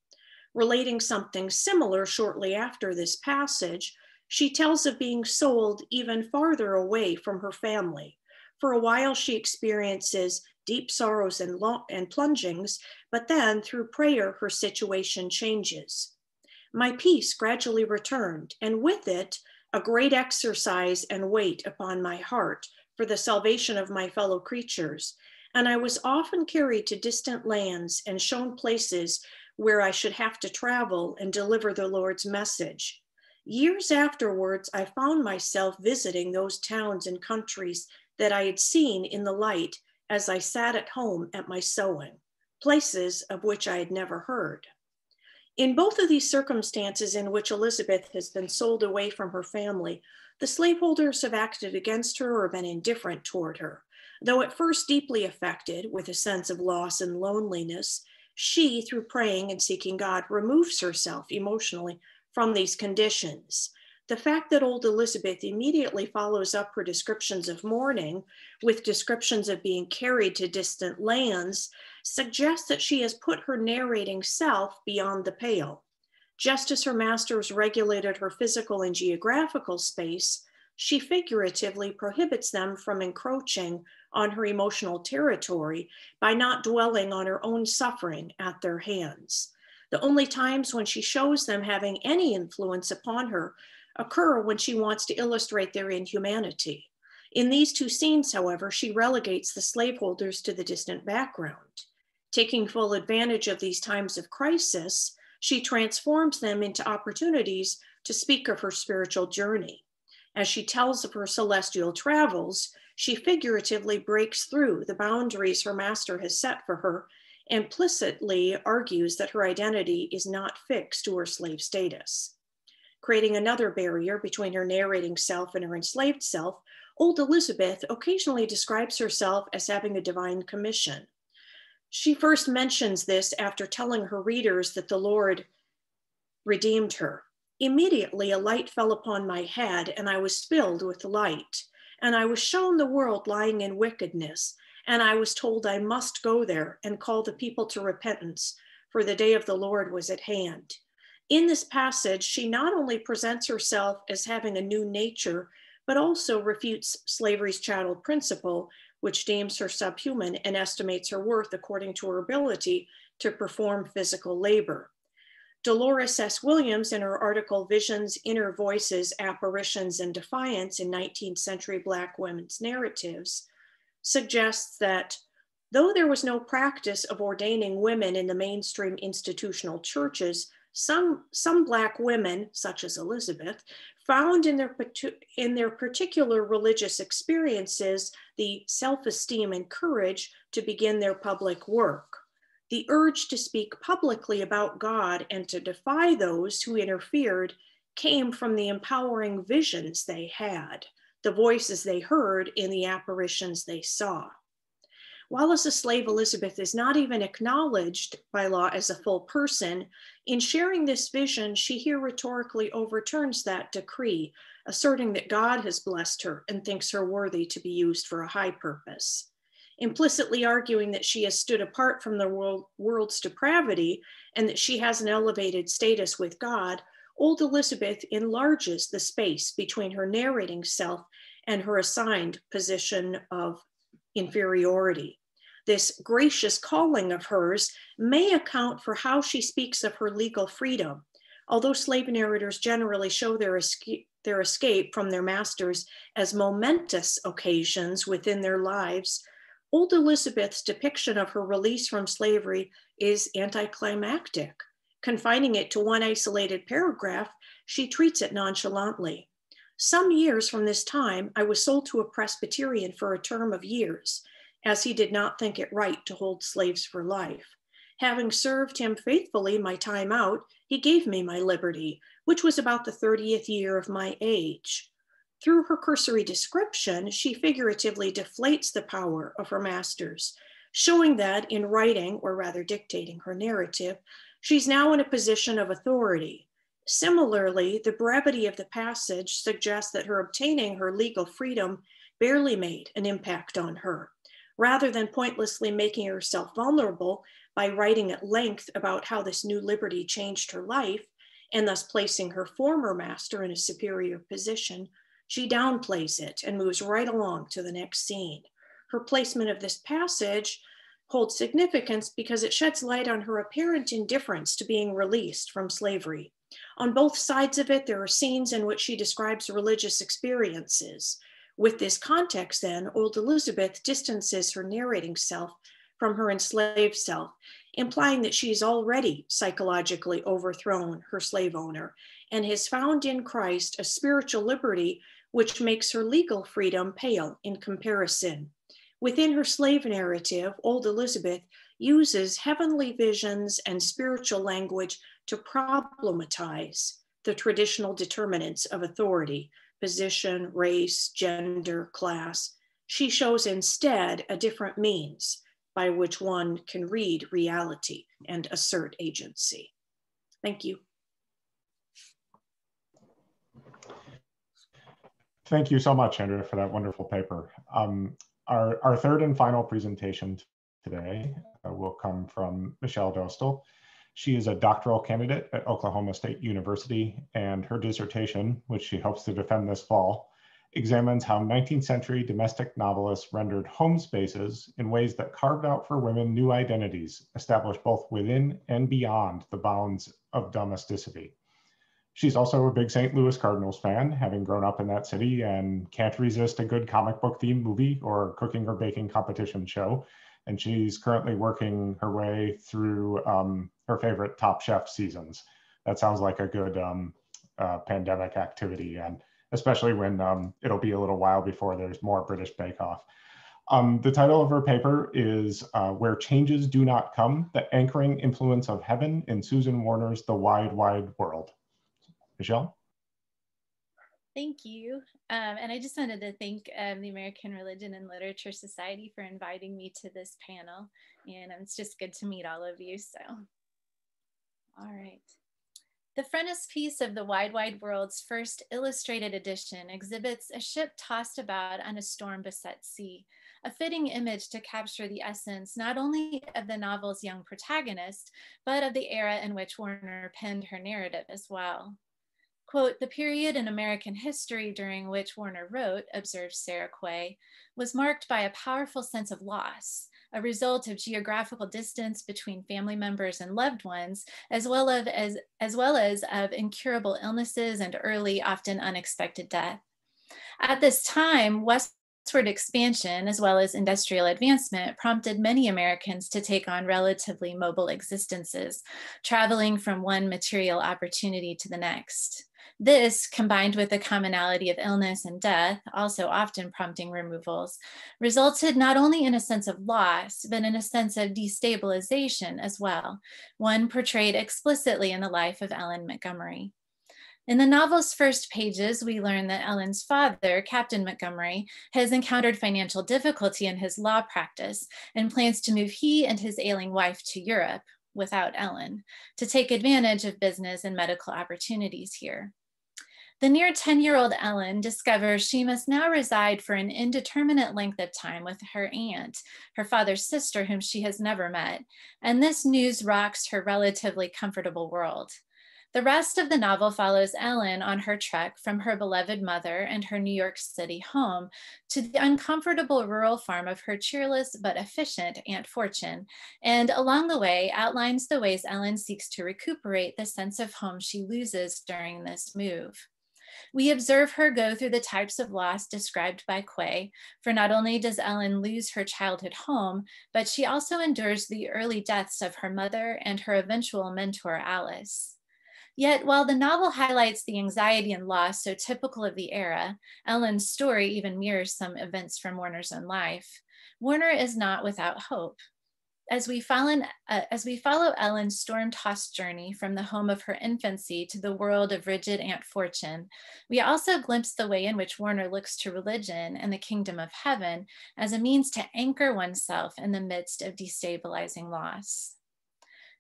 Relating something similar shortly after this passage, she tells of being sold even farther away from her family, for a while, she experiences deep sorrows and, lo- and plungings, but then through prayer, her situation changes. My peace gradually returned, and with it, a great exercise and weight upon my heart for the salvation of my fellow creatures. And I was often carried to distant lands and shown places where I should have to travel and deliver the Lord's message. Years afterwards, I found myself visiting those towns and countries that I had seen in the light as I sat at home at my sewing, places of which I had never heard. In both of these circumstances in which Elizabeth has been sold away from her family, the slaveholders have acted against her or been indifferent toward her. Though at first deeply affected with a sense of loss and loneliness, she, through praying and seeking God, removes herself emotionally from these conditions. The fact that old Elizabeth immediately follows up her descriptions of mourning with descriptions of being carried to distant lands suggests that she has put her narrating self beyond the pale. Just as her masters regulated her physical and geographical space, she figuratively prohibits them from encroaching on her emotional territory by not dwelling on her own suffering at their hands. The only times when she shows them having any influence upon her occur when she wants to illustrate their inhumanity. In these two scenes, however, she relegates the slaveholders to the distant background. Taking full advantage of these times of crisis, she transforms them into opportunities to speak of her spiritual journey. As she tells of her celestial travels, she figuratively breaks through the boundaries her master has set for her, implicitly argues that her identity is not fixed to her slave status. Creating another barrier between her narrating self and her enslaved self, old Elizabeth occasionally describes herself as having a divine commission. She first mentions this after telling her readers that the Lord redeemed her. Immediately a light fell upon my head, and I was filled with light. And I was shown the world lying in wickedness, and I was told I must go there and call the people to repentance, for the day of the Lord was at hand. In this passage, she not only presents herself as having a new nature, but also refutes slavery's chattel principle, which deems her subhuman and estimates her worth according to her ability to perform physical labor. Dolores S. Williams, in her article Visions, Inner Voices, Apparitions, and Defiance in 19th Century Black Women's Narratives, suggests that though there was no practice of ordaining women in the mainstream institutional churches, some, some Black women, such as Elizabeth, found in their, in their particular religious experiences the self esteem and courage to begin their public work. The urge to speak publicly about God and to defy those who interfered came from the empowering visions they had, the voices they heard in the apparitions they saw. While as a slave, Elizabeth is not even acknowledged by law as a full person, in sharing this vision, she here rhetorically overturns that decree, asserting that God has blessed her and thinks her worthy to be used for a high purpose. Implicitly arguing that she has stood apart from the world, world's depravity and that she has an elevated status with God, old Elizabeth enlarges the space between her narrating self and her assigned position of inferiority this gracious calling of hers may account for how she speaks of her legal freedom. Although slave narrators generally show their escape, their escape from their masters as momentous occasions within their lives, old Elizabeth's depiction of her release from slavery is anticlimactic. Confining it to one isolated paragraph, she treats it nonchalantly. Some years from this time, I was sold to a Presbyterian for a term of years as he did not think it right to hold slaves for life. Having served him faithfully my time out, he gave me my liberty, which was about the 30th year of my age. Through her cursory description, she figuratively deflates the power of her masters, showing that in writing, or rather dictating her narrative, she's now in a position of authority. Similarly, the brevity of the passage suggests that her obtaining her legal freedom barely made an impact on her rather than pointlessly making herself vulnerable by writing at length about how this new liberty changed her life and thus placing her former master in a superior position, she downplays it and moves right along to the next scene. Her placement of this passage holds significance because it sheds light on her apparent indifference to being released from slavery. On both sides of it, there are scenes in which she describes religious experiences, with this context, then, old Elizabeth distances her narrating self from her enslaved self, implying that she's already psychologically overthrown her slave owner and has found in Christ a spiritual liberty which makes her legal freedom pale in comparison. Within her slave narrative, old Elizabeth uses heavenly visions and spiritual language to problematize the traditional determinants of authority, position, race, gender, class. She shows instead a different means by which one can read reality and assert agency. Thank you. Thank you so much, Andrea, for that wonderful paper. Um, our, our third and final presentation today uh, will come from Michelle Dostal. She is a doctoral candidate at Oklahoma State University, and her dissertation, which she hopes to defend this fall, examines how 19th century domestic novelists rendered home spaces in ways that carved out for women new identities, established both within and beyond the bounds of domesticity. She's also a big St. Louis Cardinals fan, having grown up in that city and can't resist a good comic book themed movie or cooking or baking competition show. And she's currently working her way through um, her favorite Top Chef seasons. That sounds like a good um, uh, pandemic activity. And especially when um, it'll be a little while before there's more British Bake Off. Um, the title of her paper is uh, Where Changes Do Not Come, The Anchoring Influence of Heaven in Susan Warner's The Wide, Wide World. Michelle? Thank you. Um, and I just wanted to thank um, the American Religion and Literature Society for inviting me to this panel. And it's just good to meet all of you. So, all right. The frontispiece of the Wide Wide World's first illustrated edition exhibits a ship tossed about on a storm beset sea, a fitting image to capture the essence not only of the novel's young protagonist, but of the era in which Warner penned her narrative as well. Quote, the period in American history during which Warner wrote, observes Sarah Quay, was marked by a powerful sense of loss, a result of geographical distance between family members and loved ones, as well as, as, as well as of incurable illnesses and early, often unexpected death. At this time, westward expansion, as well as industrial advancement, prompted many Americans to take on relatively mobile existences, traveling from one material opportunity to the next. This, combined with the commonality of illness and death, also often prompting removals, resulted not only in a sense of loss, but in a sense of destabilization as well, one portrayed explicitly in the life of Ellen Montgomery. In the novel's first pages, we learn that Ellen's father, Captain Montgomery, has encountered financial difficulty in his law practice and plans to move he and his ailing wife to Europe without Ellen to take advantage of business and medical opportunities here. The near 10 year old Ellen discovers she must now reside for an indeterminate length of time with her aunt, her father's sister, whom she has never met. And this news rocks her relatively comfortable world. The rest of the novel follows Ellen on her trek from her beloved mother and her New York City home to the uncomfortable rural farm of her cheerless but efficient Aunt Fortune, and along the way outlines the ways Ellen seeks to recuperate the sense of home she loses during this move. We observe her go through the types of loss described by Quay, for not only does Ellen lose her childhood home, but she also endures the early deaths of her mother and her eventual mentor, Alice. Yet, while the novel highlights the anxiety and loss so typical of the era, Ellen's story even mirrors some events from Warner's own life. Warner is not without hope as we, follow, uh, as we follow Ellen's storm-tossed journey from the home of her infancy to the world of rigid Aunt Fortune, we also glimpse the way in which Warner looks to religion and the kingdom of heaven as a means to anchor oneself in the midst of destabilizing loss.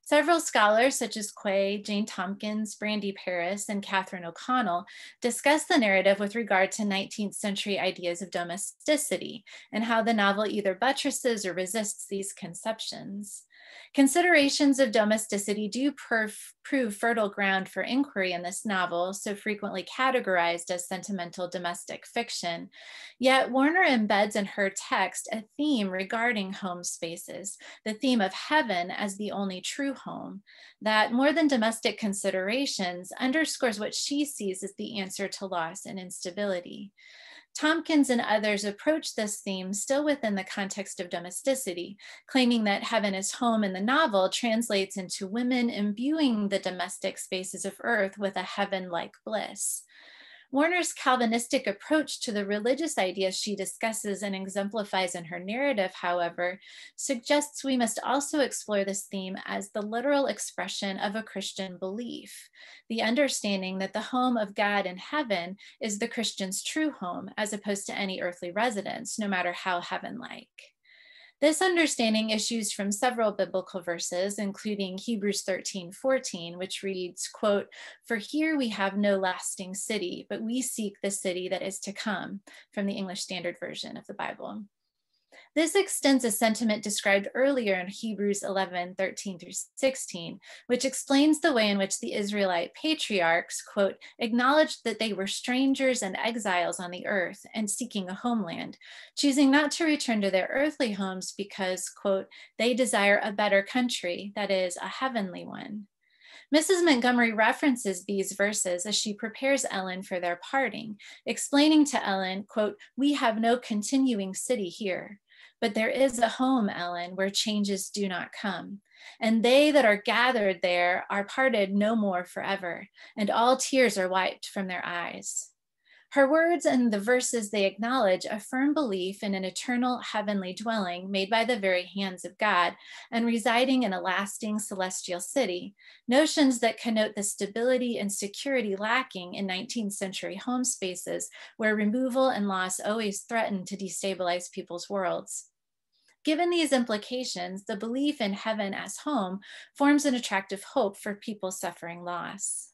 Several scholars, such as Quay, Jane Tompkins, Brandy Paris, and Catherine O'Connell, discuss the narrative with regard to 19th century ideas of domesticity and how the novel either buttresses or resists these conceptions. Considerations of domesticity do prove fertile ground for inquiry in this novel, so frequently categorized as sentimental domestic fiction. Yet Warner embeds in her text a theme regarding home spaces, the theme of heaven as the only true home, that more than domestic considerations underscores what she sees as the answer to loss and instability. Tompkins and others approach this theme still within the context of domesticity, claiming that heaven is home in the novel translates into women imbuing the domestic spaces of earth with a heaven like bliss. Warner's Calvinistic approach to the religious ideas she discusses and exemplifies in her narrative, however, suggests we must also explore this theme as the literal expression of a Christian belief, the understanding that the home of God in heaven is the Christian's true home, as opposed to any earthly residence, no matter how heaven like. This understanding issues from several biblical verses, including Hebrews 13, 14, which reads, quote, For here we have no lasting city, but we seek the city that is to come, from the English Standard Version of the Bible. This extends a sentiment described earlier in Hebrews 11, 13 through 16, which explains the way in which the Israelite patriarchs, quote, acknowledged that they were strangers and exiles on the earth and seeking a homeland, choosing not to return to their earthly homes because, quote, they desire a better country, that is, a heavenly one. Mrs. Montgomery references these verses as she prepares Ellen for their parting, explaining to Ellen, quote, we have no continuing city here. But there is a home, Ellen, where changes do not come. And they that are gathered there are parted no more forever, and all tears are wiped from their eyes. Her words and the verses they acknowledge a firm belief in an eternal heavenly dwelling made by the very hands of God and residing in a lasting celestial city, notions that connote the stability and security lacking in 19th century home spaces where removal and loss always threaten to destabilize people's worlds. Given these implications, the belief in heaven as home forms an attractive hope for people suffering loss.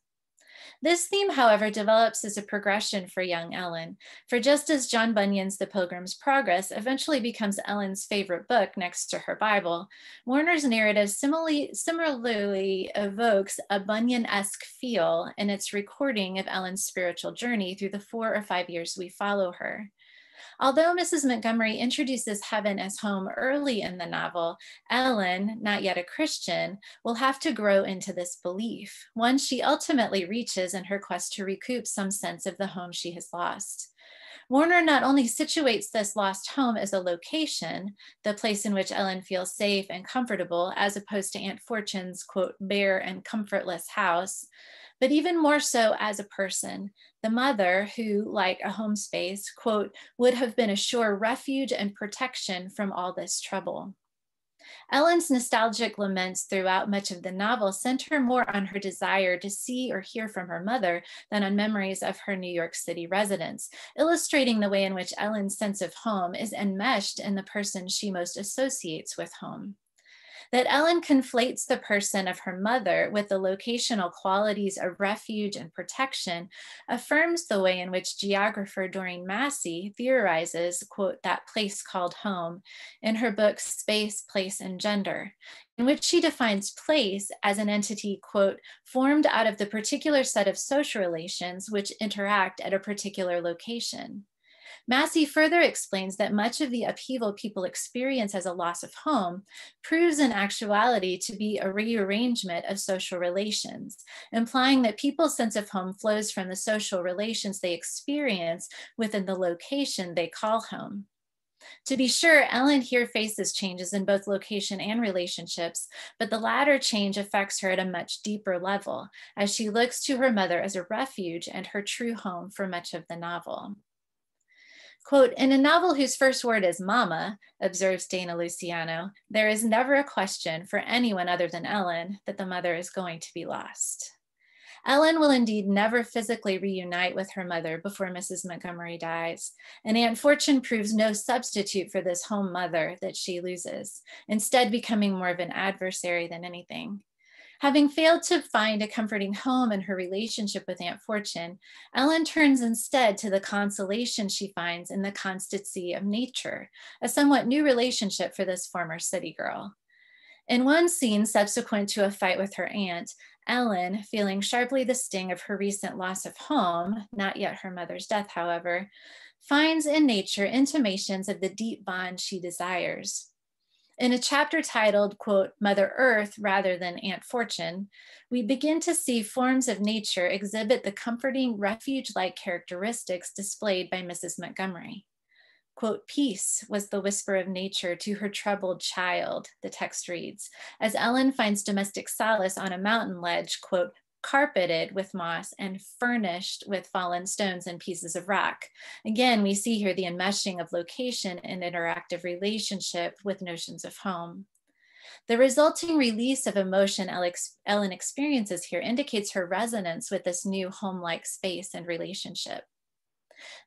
This theme, however, develops as a progression for young Ellen, for just as John Bunyan's The Pilgrim's Progress eventually becomes Ellen's favorite book next to her Bible, Warner's narrative similarly, similarly evokes a Bunyan-esque feel in its recording of Ellen's spiritual journey through the four or five years we follow her. Although Mrs. Montgomery introduces heaven as home early in the novel, Ellen, not yet a Christian, will have to grow into this belief, one she ultimately reaches in her quest to recoup some sense of the home she has lost. Warner not only situates this lost home as a location, the place in which Ellen feels safe and comfortable, as opposed to Aunt Fortune's, quote, bare and comfortless house, but even more so as a person, the mother who, like a home space, quote, would have been a sure refuge and protection from all this trouble. Ellen's nostalgic laments throughout much of the novel center more on her desire to see or hear from her mother than on memories of her New York City residence, illustrating the way in which Ellen's sense of home is enmeshed in the person she most associates with home that Ellen conflates the person of her mother with the locational qualities of refuge and protection affirms the way in which geographer Doreen Massey theorizes, quote, that place called home in her book Space, Place, and Gender, in which she defines place as an entity, quote, formed out of the particular set of social relations which interact at a particular location. Massey further explains that much of the upheaval people experience as a loss of home proves in actuality to be a rearrangement of social relations, implying that people's sense of home flows from the social relations they experience within the location they call home. To be sure, Ellen here faces changes in both location and relationships, but the latter change affects her at a much deeper level as she looks to her mother as a refuge and her true home for much of the novel. Quote, in a novel whose first word is mama, observes Dana Luciano, there is never a question for anyone other than Ellen that the mother is going to be lost. Ellen will indeed never physically reunite with her mother before Mrs. Montgomery dies, and Aunt Fortune proves no substitute for this home mother that she loses, instead becoming more of an adversary than anything. Having failed to find a comforting home in her relationship with Aunt Fortune, Ellen turns instead to the consolation she finds in the constancy of nature, a somewhat new relationship for this former city girl. In one scene subsequent to a fight with her aunt, Ellen, feeling sharply the sting of her recent loss of home, not yet her mother's death, however, finds in nature intimations of the deep bond she desires. In a chapter titled, quote, Mother Earth rather than Aunt Fortune, we begin to see forms of nature exhibit the comforting refuge-like characteristics displayed by Mrs. Montgomery. Quote, peace was the whisper of nature to her troubled child, the text reads, as Ellen finds domestic solace on a mountain ledge, quote, carpeted with moss, and furnished with fallen stones and pieces of rock. Again, we see here the enmeshing of location and interactive relationship with notions of home. The resulting release of emotion Ellen experiences here indicates her resonance with this new home-like space and relationship.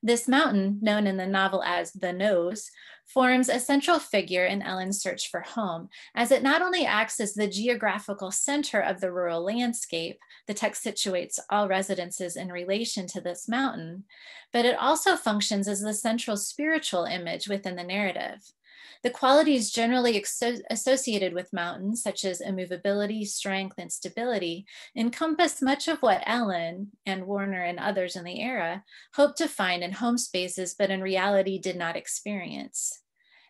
This mountain, known in the novel as the Nose, forms a central figure in Ellen's search for home, as it not only acts as the geographical center of the rural landscape, the text situates all residences in relation to this mountain, but it also functions as the central spiritual image within the narrative. The qualities generally associated with mountains, such as immovability, strength, and stability, encompass much of what Ellen and Warner and others in the era hoped to find in home spaces, but in reality did not experience.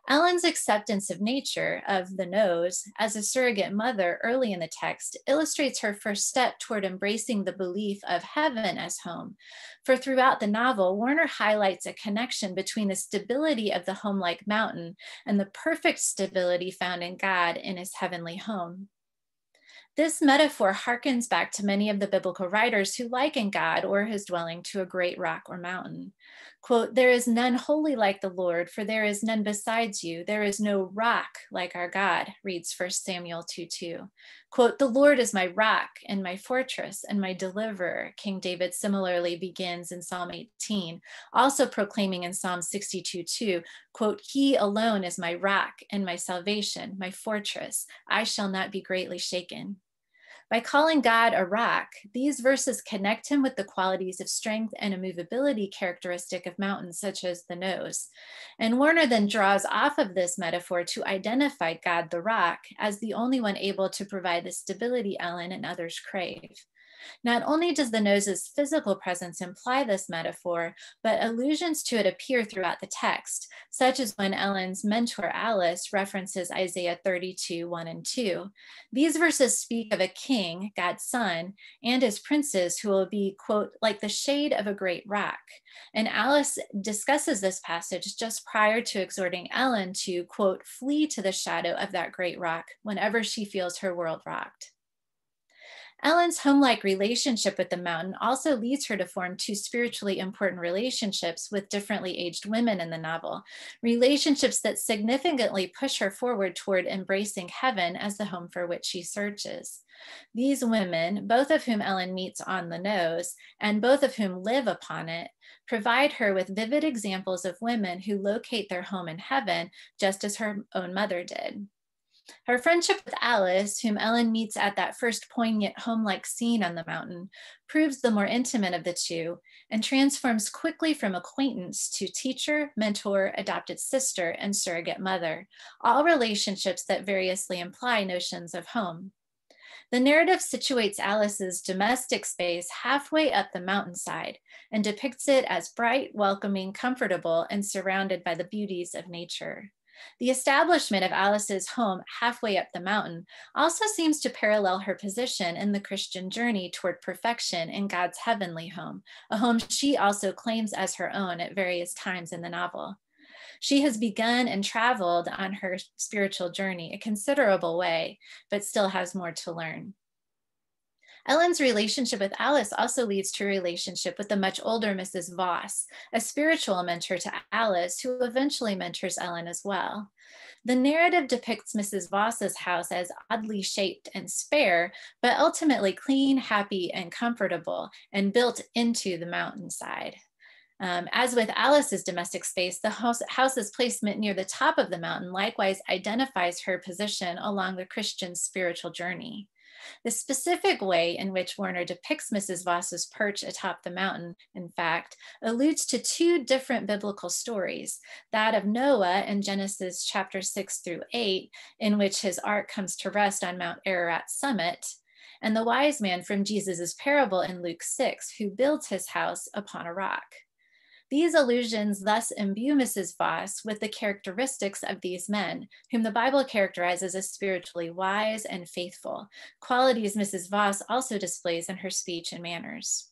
Ellen's acceptance of nature, of the nose, as a surrogate mother early in the text illustrates her first step toward embracing the belief of heaven as home. For throughout the novel, Warner highlights a connection between the stability of the home like mountain and the perfect stability found in God in his heavenly home. This metaphor harkens back to many of the biblical writers who liken God or his dwelling to a great rock or mountain. Quote, there is none holy like the Lord, for there is none besides you. There is no rock like our God, reads 1 Samuel 2 2. Quote, the Lord is my rock and my fortress and my deliverer. King David similarly begins in Psalm 18, also proclaiming in Psalm 62 2, quote, He alone is my rock and my salvation, my fortress. I shall not be greatly shaken. By calling God a rock, these verses connect him with the qualities of strength and immovability characteristic of mountains, such as the nose. And Warner then draws off of this metaphor to identify God the rock as the only one able to provide the stability Ellen and others crave. Not only does the nose's physical presence imply this metaphor, but allusions to it appear throughout the text, such as when Ellen's mentor Alice references Isaiah 32, 1 and 2. These verses speak of a king, God's son, and his princes who will be, quote, like the shade of a great rock. And Alice discusses this passage just prior to exhorting Ellen to, quote, flee to the shadow of that great rock whenever she feels her world rocked. Ellen's home-like relationship with the mountain also leads her to form two spiritually important relationships with differently aged women in the novel, relationships that significantly push her forward toward embracing heaven as the home for which she searches. These women, both of whom Ellen meets on the nose and both of whom live upon it, provide her with vivid examples of women who locate their home in heaven just as her own mother did. Her friendship with Alice, whom Ellen meets at that first poignant home-like scene on the mountain, proves the more intimate of the two and transforms quickly from acquaintance to teacher, mentor, adopted sister, and surrogate mother, all relationships that variously imply notions of home. The narrative situates Alice's domestic space halfway up the mountainside and depicts it as bright, welcoming, comfortable, and surrounded by the beauties of nature. The establishment of Alice's home halfway up the mountain also seems to parallel her position in the Christian journey toward perfection in God's heavenly home, a home she also claims as her own at various times in the novel. She has begun and traveled on her spiritual journey a considerable way, but still has more to learn. Ellen's relationship with Alice also leads to a relationship with the much older Mrs. Vawse, a spiritual mentor to Alice, who eventually mentors Ellen as well. The narrative depicts Mrs. Vawse's house as oddly shaped and spare, but ultimately clean, happy, and comfortable, and built into the mountainside. Um, as with Alice's domestic space, the house, house's placement near the top of the mountain likewise identifies her position along the Christian spiritual journey. The specific way in which Warner depicts Mrs. Vawse's perch atop the mountain, in fact, alludes to two different biblical stories, that of Noah in Genesis chapter 6 through 8, in which his ark comes to rest on Mount Ararat's summit, and the wise man from Jesus's parable in Luke 6, who builds his house upon a rock. These allusions thus imbue Mrs. Vawse with the characteristics of these men, whom the Bible characterizes as spiritually wise and faithful, qualities Mrs. Vawse also displays in her speech and manners.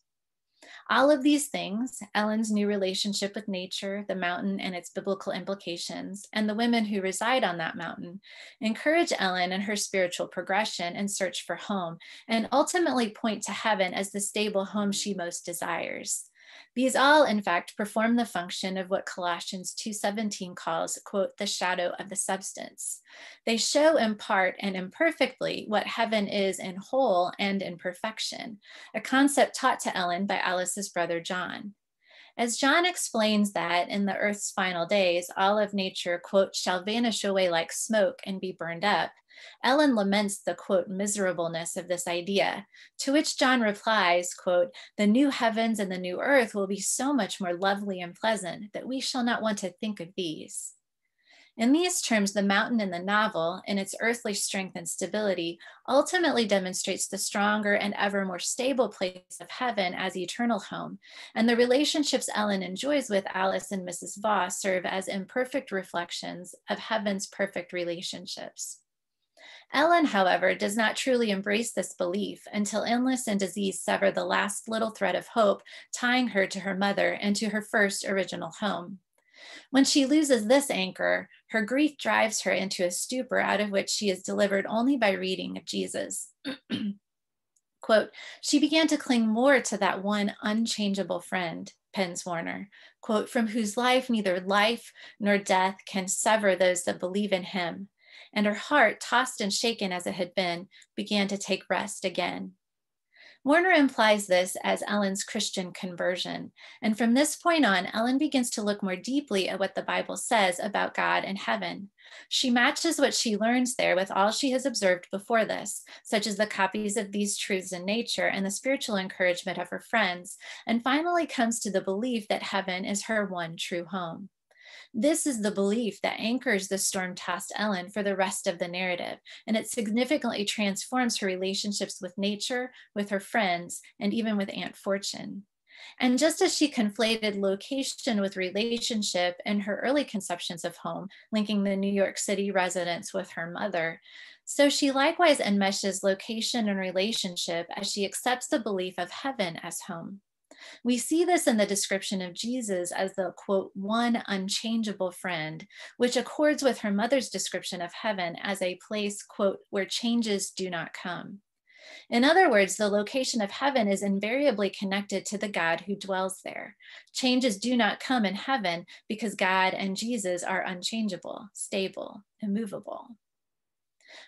All of these things, Ellen's new relationship with nature, the mountain and its biblical implications, and the women who reside on that mountain, encourage Ellen in her spiritual progression and search for home, and ultimately point to heaven as the stable home she most desires. These all, in fact, perform the function of what Colossians 2.17 calls, quote, the shadow of the substance. They show in part and imperfectly what heaven is in whole and in perfection, a concept taught to Ellen by Alice's brother John. As John explains that in the earth's final days, all of nature, quote, shall vanish away like smoke and be burned up, Ellen laments the quote miserableness of this idea, to which John replies, quote, the new heavens and the new earth will be so much more lovely and pleasant that we shall not want to think of these. In these terms, the mountain in the novel, in its earthly strength and stability, ultimately demonstrates the stronger and ever more stable place of heaven as eternal home. And the relationships Ellen enjoys with Alice and Mrs. Vawse serve as imperfect reflections of heaven's perfect relationships. Ellen, however, does not truly embrace this belief until illness and disease sever the last little thread of hope tying her to her mother and to her first original home. When she loses this anchor, her grief drives her into a stupor out of which she is delivered only by reading of Jesus. Quote, she began to cling more to that one unchangeable friend, pens Warner, quote, from whose life neither life nor death can sever those that believe in him and her heart, tossed and shaken as it had been, began to take rest again. Warner implies this as Ellen's Christian conversion. And from this point on, Ellen begins to look more deeply at what the Bible says about God and heaven. She matches what she learns there with all she has observed before this, such as the copies of these truths in nature and the spiritual encouragement of her friends, and finally comes to the belief that heaven is her one true home. This is the belief that anchors the storm tossed Ellen for the rest of the narrative, and it significantly transforms her relationships with nature, with her friends, and even with Aunt Fortune. And just as she conflated location with relationship in her early conceptions of home, linking the New York City residence with her mother, so she likewise enmeshes location and relationship as she accepts the belief of heaven as home. We see this in the description of Jesus as the quote, one unchangeable friend, which accords with her mother's description of heaven as a place, quote, where changes do not come. In other words, the location of heaven is invariably connected to the God who dwells there. Changes do not come in heaven because God and Jesus are unchangeable, stable, immovable.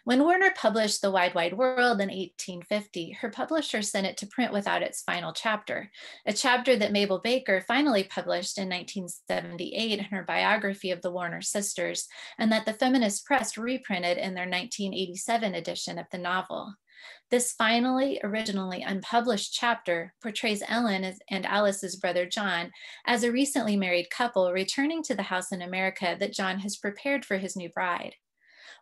When Warner published The Wide Wide World in 1850, her publisher sent it to print without its final chapter, a chapter that Mabel Baker finally published in 1978 in her biography of the Warner sisters, and that the feminist press reprinted in their 1987 edition of the novel. This finally, originally unpublished chapter portrays Ellen and Alice's brother John as a recently married couple returning to the house in America that John has prepared for his new bride.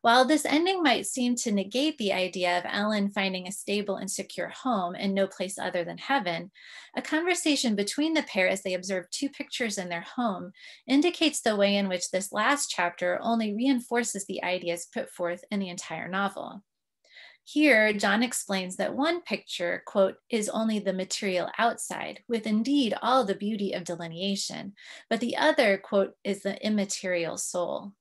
While this ending might seem to negate the idea of Ellen finding a stable and secure home in no place other than heaven, a conversation between the pair as they observe two pictures in their home indicates the way in which this last chapter only reinforces the ideas put forth in the entire novel. Here, John explains that one picture, quote, is only the material outside, with indeed all the beauty of delineation, but the other, quote, is the immaterial soul.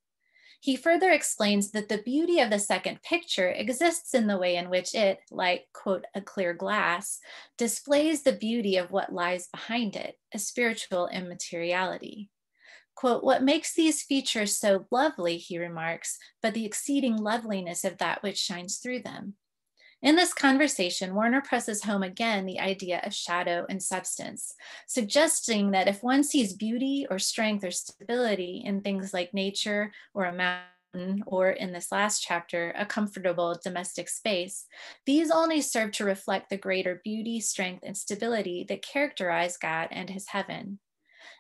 He further explains that the beauty of the second picture exists in the way in which it, like, quote, a clear glass, displays the beauty of what lies behind it, a spiritual immateriality. Quote, what makes these features so lovely, he remarks, but the exceeding loveliness of that which shines through them. In this conversation, Warner presses home again the idea of shadow and substance, suggesting that if one sees beauty or strength or stability in things like nature or a mountain, or in this last chapter, a comfortable domestic space, these only serve to reflect the greater beauty, strength, and stability that characterize God and his heaven.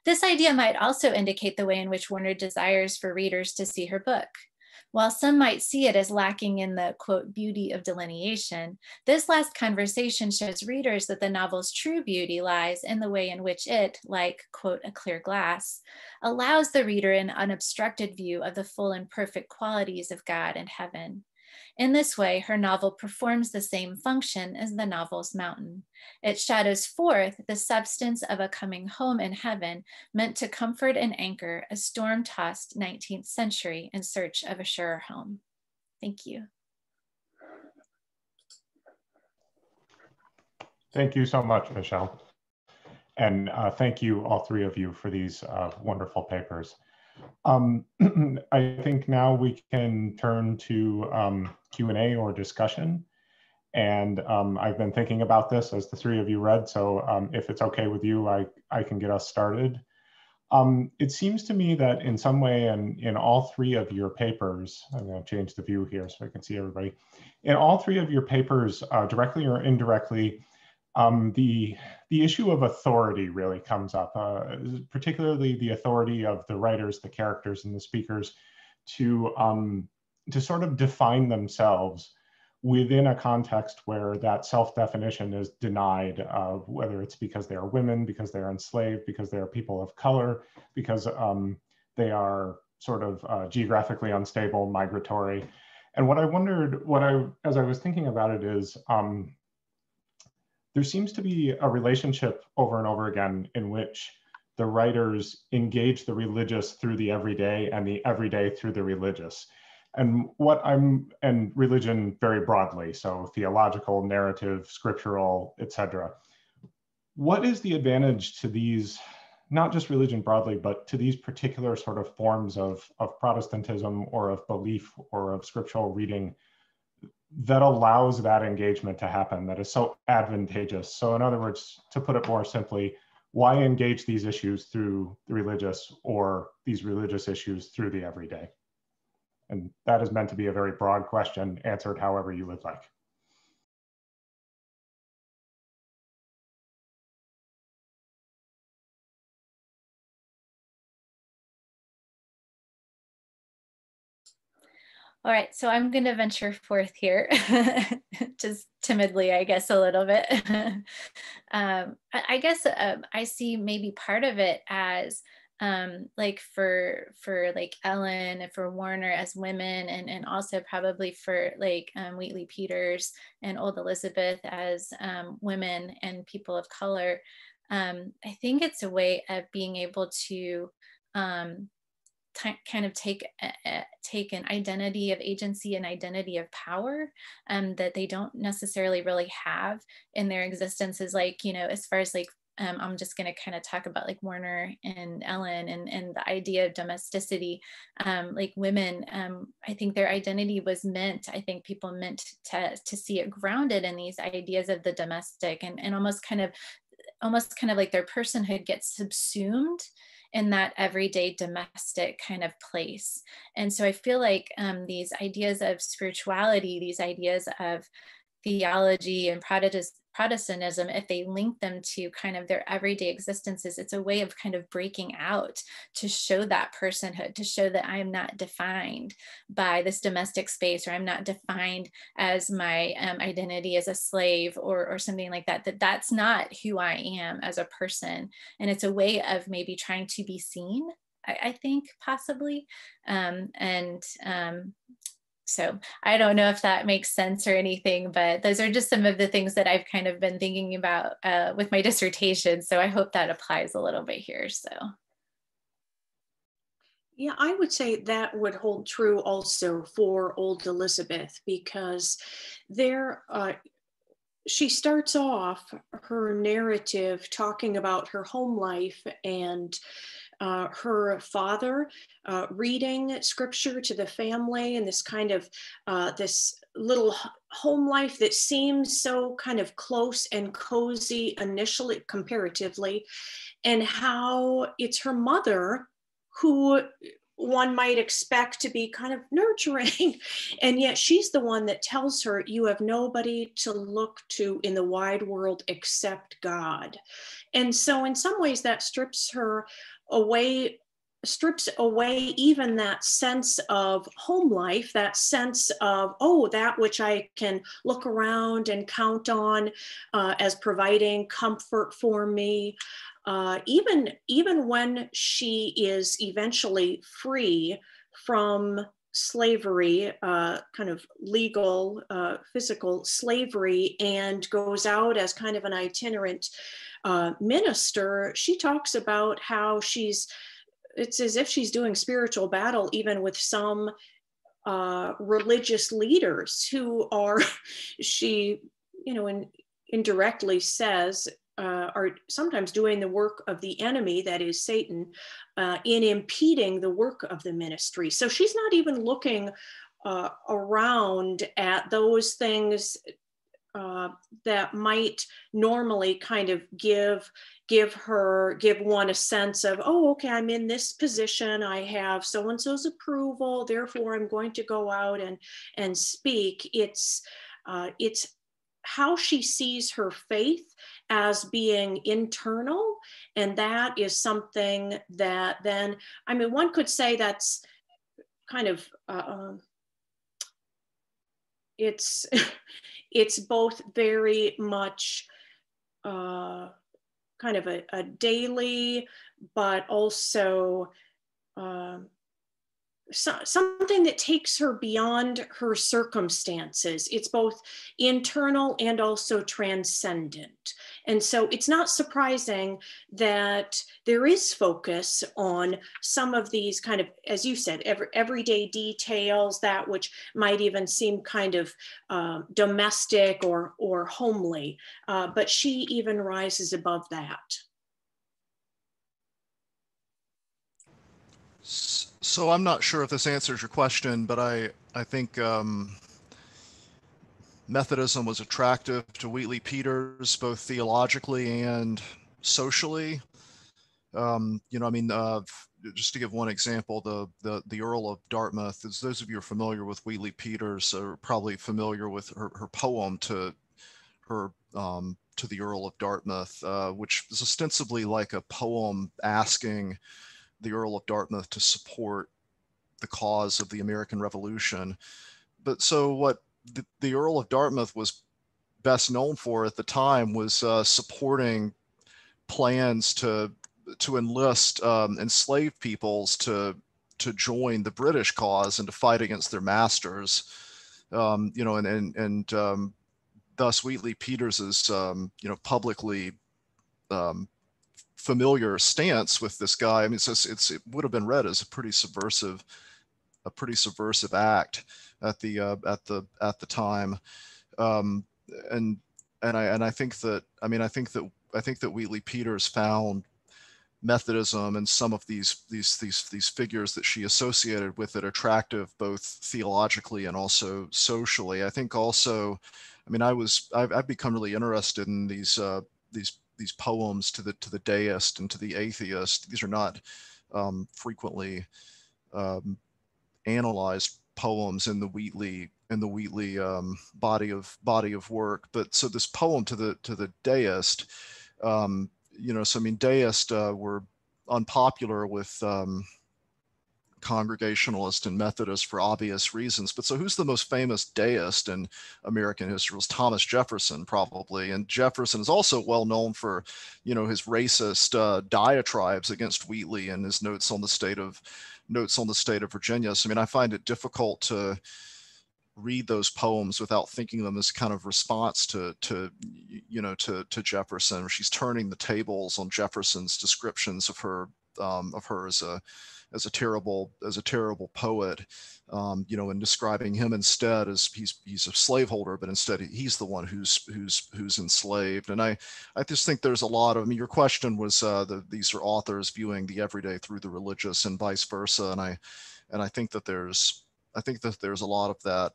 This idea might also indicate the way in which Warner desires for readers to see her book. While some might see it as lacking in the quote, beauty of delineation, this last conversation shows readers that the novel's true beauty lies in the way in which it, like, quote, a clear glass, allows the reader an unobstructed view of the full and perfect qualities of God and heaven. In this way, her novel performs the same function as the novel's mountain. It shadows forth the substance of a coming home in heaven, meant to comfort and anchor a storm tossed 19th century in search of a surer home. Thank you. Thank you so much, Michelle. And uh, thank you, all three of you, for these uh, wonderful papers. Um, I think now we can turn to um, Q&A or discussion. And um, I've been thinking about this as the three of you read, so um, if it's okay with you, I, I can get us started. Um, it seems to me that in some way, and in, in all three of your papers, I'm going to change the view here so I can see everybody. In all three of your papers, uh, directly or indirectly, um, the the issue of authority really comes up, uh, particularly the authority of the writers, the characters, and the speakers to um, to sort of define themselves within a context where that self-definition is denied, uh, whether it's because they are women, because they're enslaved, because they are people of color, because um, they are sort of uh, geographically unstable, migratory. And what I wondered, what I, as I was thinking about it is, um, there seems to be a relationship over and over again in which the writers engage the religious through the everyday and the everyday through the religious. And what I'm, and religion very broadly, so theological, narrative, scriptural, etc. What is the advantage to these, not just religion broadly, but to these particular sort of forms of, of Protestantism or of belief or of scriptural reading that allows that engagement to happen that is so advantageous. So in other words, to put it more simply, why engage these issues through the religious or these religious issues through the everyday? And that is meant to be a very broad question, answered however you would like. All right, so I'm going to venture forth here, just timidly, I guess, a little bit. um, I, guess uh, I see maybe part of it as um, like for for like Ellen, and for Warner as women, and and also probably for like um, Wheatley Peters and Old Elizabeth as um, women and people of color. Um, I think it's a way of being able to um, kind of take take an identity of agency and identity of power um, that they don't necessarily really have in their existences like you know as far as like um, I'm just going to kind of talk about like Warner and Ellen and, and the idea of domesticity. Um, like women, um, I think their identity was meant, I think people meant to, to see it grounded in these ideas of the domestic and, and almost kind of, almost kind of like their personhood gets subsumed in that everyday domestic kind of place. And so I feel like um, these ideas of spirituality, these ideas of theology and Protestantism, if they link them to kind of their everyday existences, it's a way of kind of breaking out to show that personhood, to show that I am not defined by this domestic space, or I'm not defined as my um, identity as a slave or, or something like that, that that's not who I am as a person. And it's a way of maybe trying to be seen I, think possibly um, and um, so I don't know if that makes sense or anything, but those are just some of the things that I've kind of been thinking about uh, with my dissertation. So I hope that applies a little bit here. So. Yeah, I would say that would hold true also for Old Elizabeth because there, uh, she starts off her narrative talking about her home life and uh, her father uh, reading scripture to the family and this kind of uh, this little home life that seems so kind of close and cozy initially comparatively and how it's her mother who one might expect to be kind of nurturing. and yet she's the one that tells her, You have nobody to look to in the wide world except God. And so, in some ways, that strips her away strips away even that sense of home life, that sense of, oh, that which I can look around and count on uh, as providing comfort for me. Uh, even, even when she is eventually free from slavery, uh, kind of legal, uh, physical slavery, and goes out as kind of an itinerant uh, minister, she talks about how she's, it's as if she's doing spiritual battle even with some uh, religious leaders who are, she, you know, in, indirectly says, uh, are sometimes doing the work of the enemy, that is Satan, uh, in impeding the work of the ministry. So she's not even looking uh, around at those things uh, that might normally kind of give give her give one a sense of oh okay i'm in this position. I have so and so's approval therefore i'm going to go out and and speak. It's uh, it's how she sees her faith as being internal and that is something that then i mean one could say that's kind of uh, um, it's it's both very much uh, kind of a, a, daily, but also uh, so, something that takes her beyond her circumstances. It's both internal and also transcendent. And so it's not surprising that there is focus on some of these kind of, as you said, every, everyday details, that which might even seem kind of uh, domestic or, or homely. Uh, but she even rises above that. So I'm not sure if this answers your question, but I I think um, Methodism was attractive to Wheatley Peters both theologically and socially. Um, you know, I mean, uh, just to give one example, the the the Earl of Dartmouth. As those of you are familiar with Wheatley Peters are probably familiar with her, her poem to her um, to the Earl of Dartmouth, uh, which is ostensibly like a poem asking the Earl of Dartmouth to support the cause of the American Revolution. But so what the, the Earl of Dartmouth was best known for at the time was uh, supporting plans to to enlist um, enslaved peoples to to join the British cause and to fight against their masters. Um, you know, and and and um, thus Wheatley Peters's um, you know publicly um, familiar stance with this guy. I mean, it's, it's, it would have been read as a pretty subversive, a pretty subversive act at the uh, at the at the time, um, and and I and I think that I mean I think that I think that Wheatley Peters found Methodism and some of these these these these figures that she associated with it attractive both theologically and also socially. I think also, I mean, I was I've, I've become really interested in these uh, these these poems to the to the deist and to the atheist. These are not um, frequently um, analyzed poems in the Wheatley in the Wheatley um, body of body of work. But so this poem to the to the deist, um, you know, so I mean, deists uh, were unpopular with um, Congregationalist and Methodist for obvious reasons. But so who's the most famous deist in American history? Was Thomas Jefferson, probably. And Jefferson is also well known for, you know, his racist uh, diatribes against Wheatley and his notes on the state of notes on the state of Virginia. So I mean, I find it difficult to read those poems without thinking them as kind of response to to you know to to Jefferson. She's turning the tables on Jefferson's descriptions of her um, of her as a as a terrible as a terrible poet, um, you know, and describing him instead as he's he's a slaveholder, but instead he's the one who's who's who's enslaved. And I I just think there's a lot of. I mean, your question was uh, the, these are authors viewing the everyday through the religious and vice versa, and I and I think that there's I think that there's a lot of that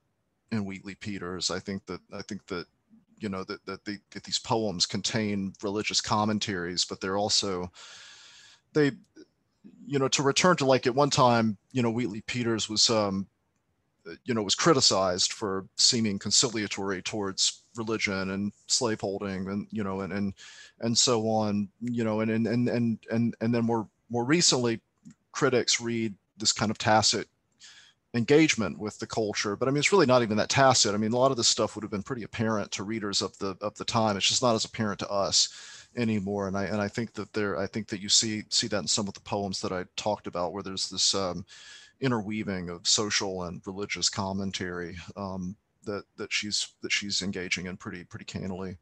in Wheatley Peters. I think that I think that you know that that, they, that these poems contain religious commentaries, but they're also they you know, to return to like at one time, you know, Wheatley Peters was, um, you know, was criticized for seeming conciliatory towards religion and slaveholding and, you know, and, and, and so on, you know, and, and, and, and, and, and then more, more recently, critics read this kind of tacit engagement with the culture. But i mean it's really not even that tacit. I mean a lot of this stuff would have been pretty apparent to readers of the of the time. It's just not as apparent to us anymore. And I and I think that there I think that you see see that in some of the poems that I talked about, where there's this um, interweaving of social and religious commentary um, that that she's that she's engaging in pretty pretty cannily.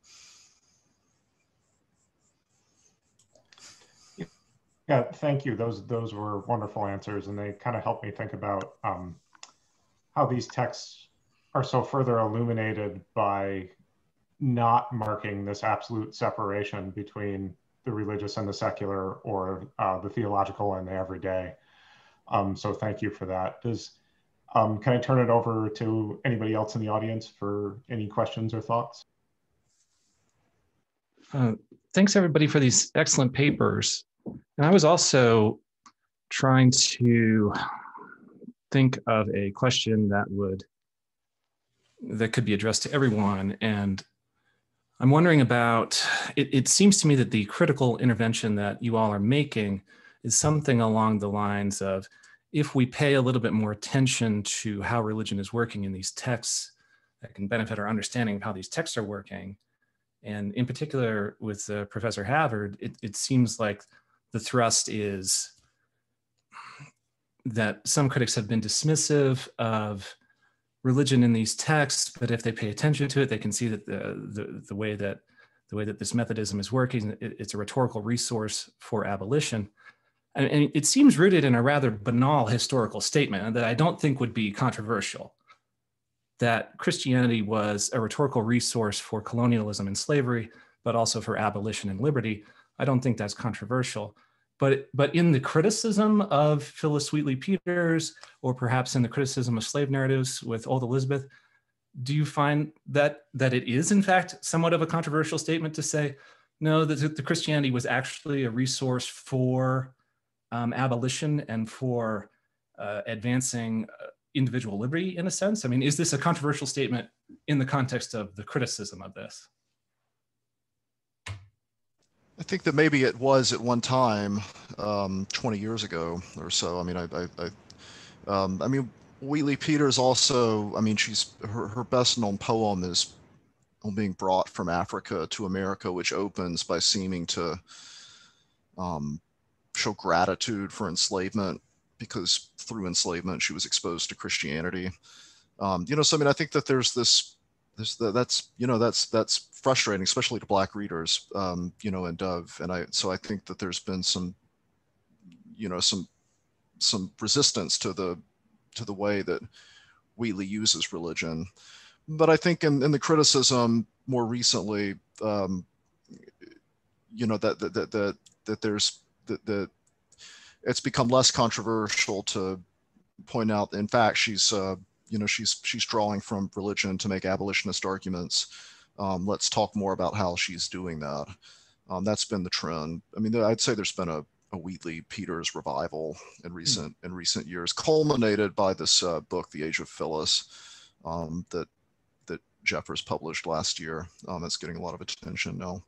Yeah, thank you. Those those were wonderful answers, and they kind of helped me think about um, how these texts are so further illuminated by not marking this absolute separation between the religious and the secular, or uh, the theological and the everyday. Um, so thank you for that. Does um, can I turn it over to anybody else in the audience for any questions or thoughts? Uh, thanks everybody for these excellent papers. And I was also trying to think of a question that would that could be addressed to everyone. And I'm wondering about it, it seems to me that the critical intervention that you all are making is something along the lines of if we pay a little bit more attention to how religion is working in these texts, that can benefit our understanding of how these texts are working. And in particular, with uh, Professor Havard, it, it seems like the thrust is that some critics have been dismissive of religion in these texts, but if they pay attention to it, they can see that the, the, the way that the way that this Methodism is working, it, it's a rhetorical resource for abolition and it seems rooted in a rather banal historical statement that I don't think would be controversial that Christianity was a rhetorical resource for colonialism and slavery, but also for abolition and liberty. I don't think that's controversial. But, but in the criticism of Phillis Wheatley Peters, or perhaps in the criticism of slave narratives with Old Elizabeth, do you find that, that it is, in fact, somewhat of a controversial statement to say, no, that the Christianity was actually a resource for um, abolition and for uh, advancing uh, individual liberty in a sense? I mean, is this a controversial statement in the context of the criticism of this? I think that maybe it was at one time, um, 20 years ago or so. I mean, I, I, I, um, I mean, Wheatley Peters also, I mean, she's, her, her best known poem is on being brought from Africa to America, which opens by seeming to um, show gratitude for enslavement because through enslavement she was exposed to Christianity. Um, you know, so I mean, I think that there's this, there's the, that's you know that's that's frustrating, especially to black readers. Um, you know, and Dove, and I so I think that there's been some, you know, some some resistance to the to the way that Wheatley uses religion. But I think in, in the criticism more recently, um, you know, that that that that, that there's that, that it's become less controversial to point out. In fact, she's uh, you know she's she's drawing from religion to make abolitionist arguments. Um, let's talk more about how she's doing that. Um, that's been the trend. I mean, I'd say there's been a, a Wheatley Peters revival in hmm. recent mm. in recent years, culminated by this uh, book, The Age of Phillis, um, that that Jeffers published last year. Um, that's getting a lot of attention now.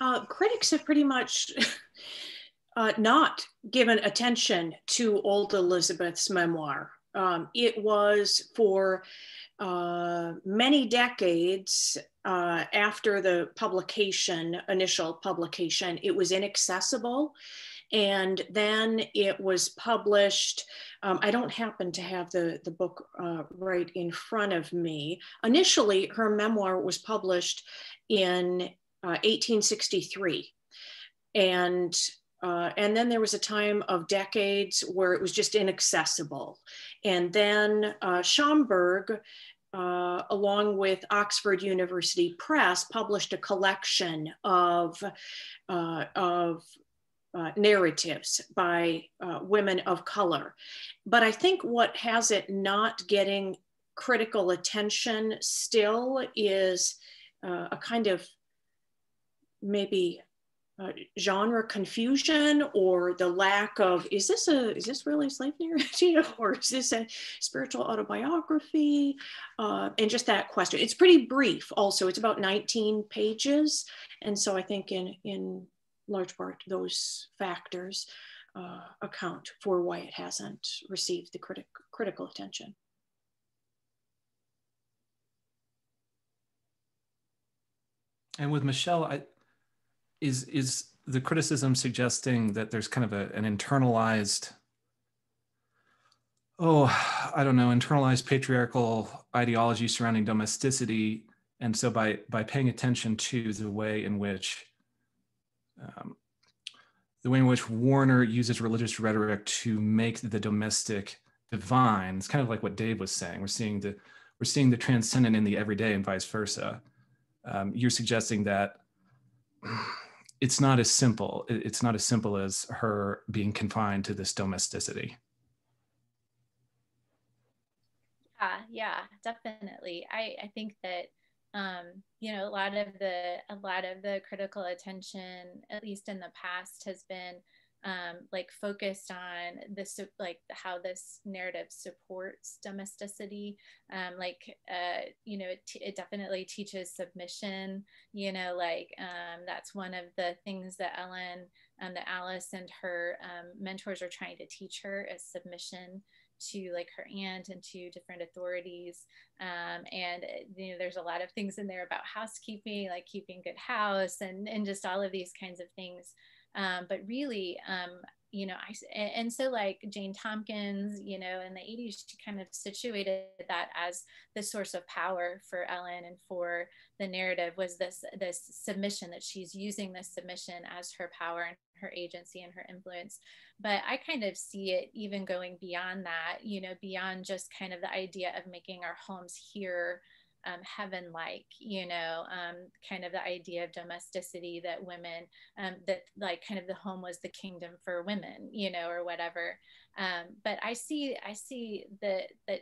uh, critics have pretty much uh, not given attention to old Elizabeth's memoir. Um, it was for uh, many decades uh, after the publication, initial publication, it was inaccessible. And then it was published. Um, I don't happen to have the, the book uh, right in front of me. Initially, her memoir was published in 1863. Uh, and uh, and then there was a time of decades where it was just inaccessible. And then uh, Schomburg, uh, along with Oxford University Press, published a collection of, uh, of uh, narratives by women of color. But I think what has it not getting critical attention still is a kind of maybe uh, genre confusion or the lack of is this a is this really slave narrative or is this a spiritual autobiography? Uh, and just that question. It's pretty brief also. It's about 19 pages. And so i think in in large part those factors uh, account for why it hasn't received the critic, critical attention. And with michelle i is is the criticism suggesting that there's kind of a, an internalized oh i don't know internalized patriarchal ideology surrounding domesticity and so by by paying attention to the way in which um, the way in which warner uses religious rhetoric to make the domestic divine it's kind of like what dave was saying we're seeing the we're seeing the transcendent in the everyday and vice versa. Um, you're suggesting that it's not as simple it's not as simple as her being confined to this domesticity. Yeah yeah definitely. I i think that um, you know a lot of the a lot of the critical attention at least in the past has been um, like focused on this like how this narrative supports domesticity. Um, like uh, you know it, it, definitely teaches submission you know like um, that's one of the things that ellen um, that alice and her um, mentors are trying to teach her is submission to like her aunt and to different authorities. Um, and you know there's a lot of things in there about housekeeping like keeping good house and and just all of these kinds of things um, but really um, you know i and so like jane tompkins you know in the 80s she kind of situated that as the source of power for ellen and for the narrative was this this submission that she's using this submission as her power and her agency and her influence. But i kind of see it even going beyond that you know beyond just kind of the idea of making our homes here um, heaven like, you know, um, kind of the idea of domesticity that women, um, that like kind of the home was the kingdom for women, you know, or whatever. Um, but I see, I see that, that,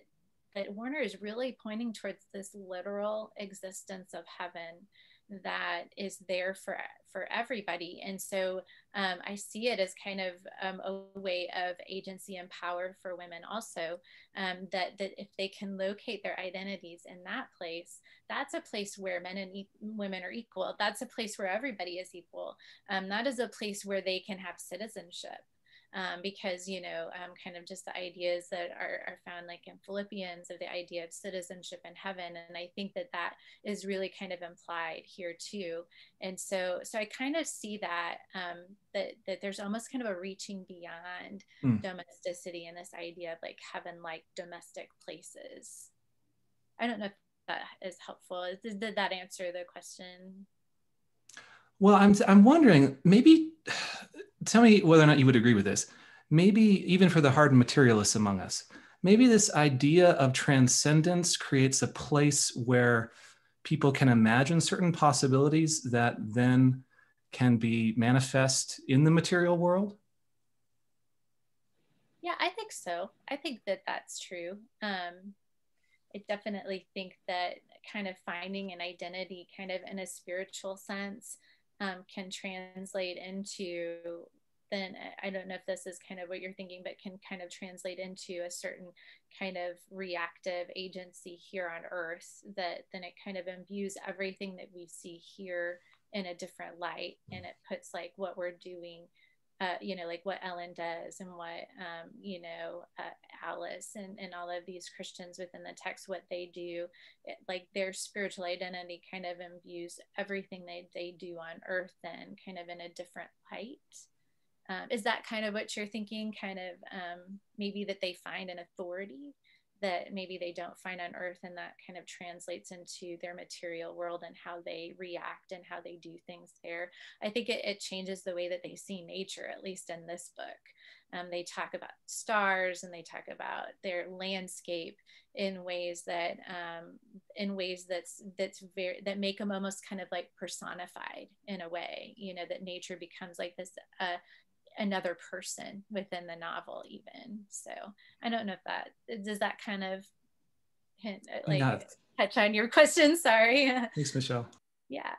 that Warner is really pointing towards this literal existence of heaven that is there for for everybody. And so um, i see it as kind of um, a way of agency and power for women also um, that that if they can locate their identities in that place that's a place where men and e- women are equal. That's a place where everybody is equal. Um, that is a place where they can have citizenship um, because you know um, kind of just the ideas that are, are found like in philippians of the idea of citizenship in heaven and i think that that is really kind of implied here too. And so so i kind of see that um, that that there's almost kind of a reaching beyond mm. domesticity and this idea of like heaven like domestic places. I don't know if that is helpful. Did, did that answer the question? Well i'm i'm wondering maybe tell me whether or not you would agree with this. Maybe even for the hardened materialists among us, maybe this idea of transcendence creates a place where people can imagine certain possibilities that then can be manifest in the material world? Yeah, I think so. I think that that's true. Um, I definitely think that kind of finding an identity, kind of in a spiritual sense, um, can translate into then I don't know if this is kind of what you're thinking, but can kind of translate into a certain kind of reactive agency here on earth that then it kind of imbues everything that we see here in a different light. And it puts like what we're doing uh, you know, like what Ellen does and what, um, you know, uh, Alice and, and all of these Christians within the text, what they do, it, like their spiritual identity kind of imbues everything they, they do on earth then kind of in a different light. Um, is that kind of what you're thinking? Kind of um, maybe that they find an authority that maybe they don't find on earth and that kind of translates into their material world and how they react and how they do things there. I think it, it changes the way that they see nature at least in this book. Um, they talk about stars and they talk about their landscape in ways that um, in ways that's that's very that make them almost kind of like personified in a way you know that nature becomes like this uh, another person within the novel even so i don't know if that does that kind of hint uh, like yeah. touch on your question sorry thanks michelle yeah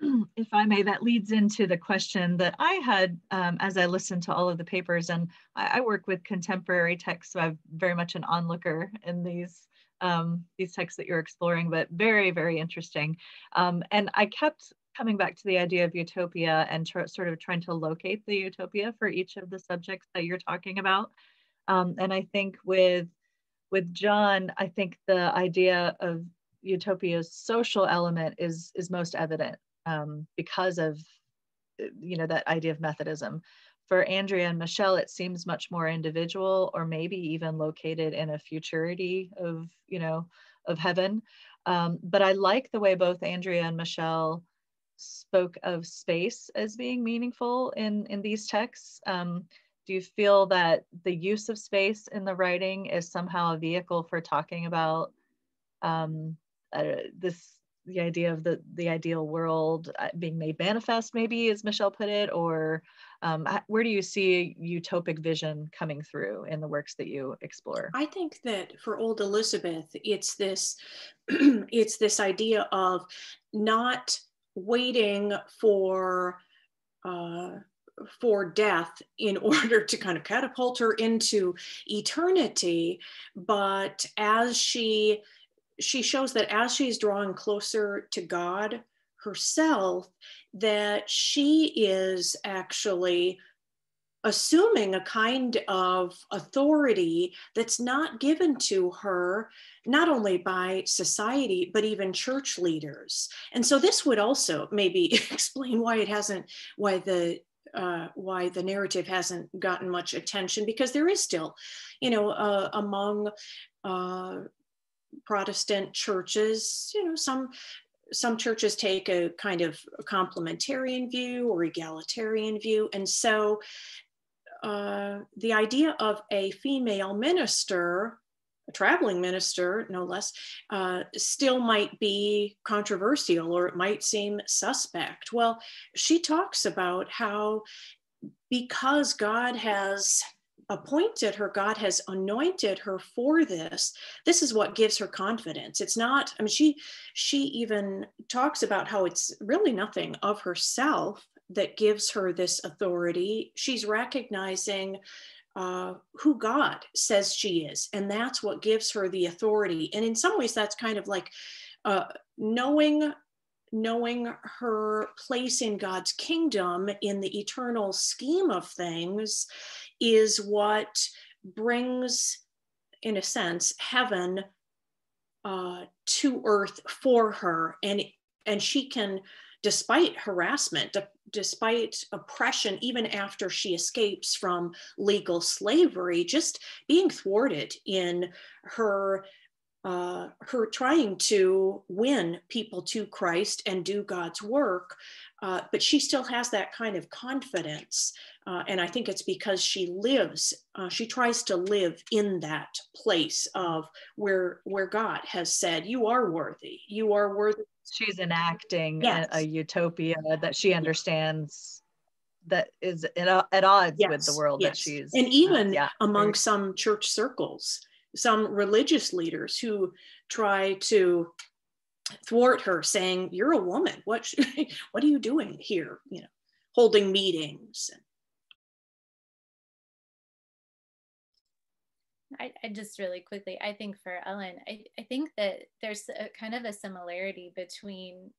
if I may, that leads into the question that I had um, as I listened to all of the papers. And I, I, work with contemporary texts, so I'm very much an onlooker in these um, these texts that you're exploring, but very, very interesting. Um, and I kept coming back to the idea of utopia and tr- sort of trying to locate the utopia for each of the subjects that you're talking about. Um, and I think with with John, I think the idea of utopia's social element is is most evident um, because of uh, you know that idea of Methodism. For Andrea and Michelle, it seems much more individual, or maybe even located in a futurity of you know of heaven. Um, but I like the way both Andrea and Michelle spoke of space as being meaningful in in these texts. Um, do you feel that the use of space in the writing is somehow a vehicle for talking about um, uh, this the idea of the the ideal world uh, being made manifest maybe as michelle put it or um, where do you see utopic vision coming through in the works that you explore i think that for old elizabeth it's this it's this idea of not waiting for uh, for death in order to kind of catapult her into eternity. But as she she shows that as she's drawing closer to god herself that she is actually assuming a kind of authority that's not given to her not only by society but even church leaders. And so this would also maybe explain why it hasn't why the uh, why the narrative hasn't gotten much attention because there is still, you know, uh, among uh, Protestant churches, you know, some some churches take a kind of complementarian view or egalitarian view, and so uh, the idea of a female minister a traveling minister, no less, uh, still might be controversial or it might seem suspect. Well, she talks about how because God has appointed her, God has anointed her for this. This is what gives her confidence. It's not, I mean, she she even talks about how it's really nothing of herself that gives her this authority. She's recognizing uh, who God says she is. And that's what gives her the authority. And in some ways, that's kind of like uh, knowing knowing her place in God's kingdom in the eternal scheme of things is what brings, in a sense, heaven uh, to earth for her. And, and she can, despite harassment, despite oppression, even after she escapes from legal slavery, just being thwarted in her uh, her trying to win people to Christ and do God's work, uh, but she still has that kind of confidence. Uh, and I think it's because she lives, uh, she tries to live in that place of where, where God has said, You are worthy, you are worthy she's enacting yes. a, a, utopia that she understands that is at, at odds yes. with the world yes. that she's and even uh, yeah. among some church circles some religious leaders who try to thwart her saying you're a woman what what are you doing here you know holding meetings I, I, just really quickly, I think for Ellen, I, I think that there's a kind of a similarity between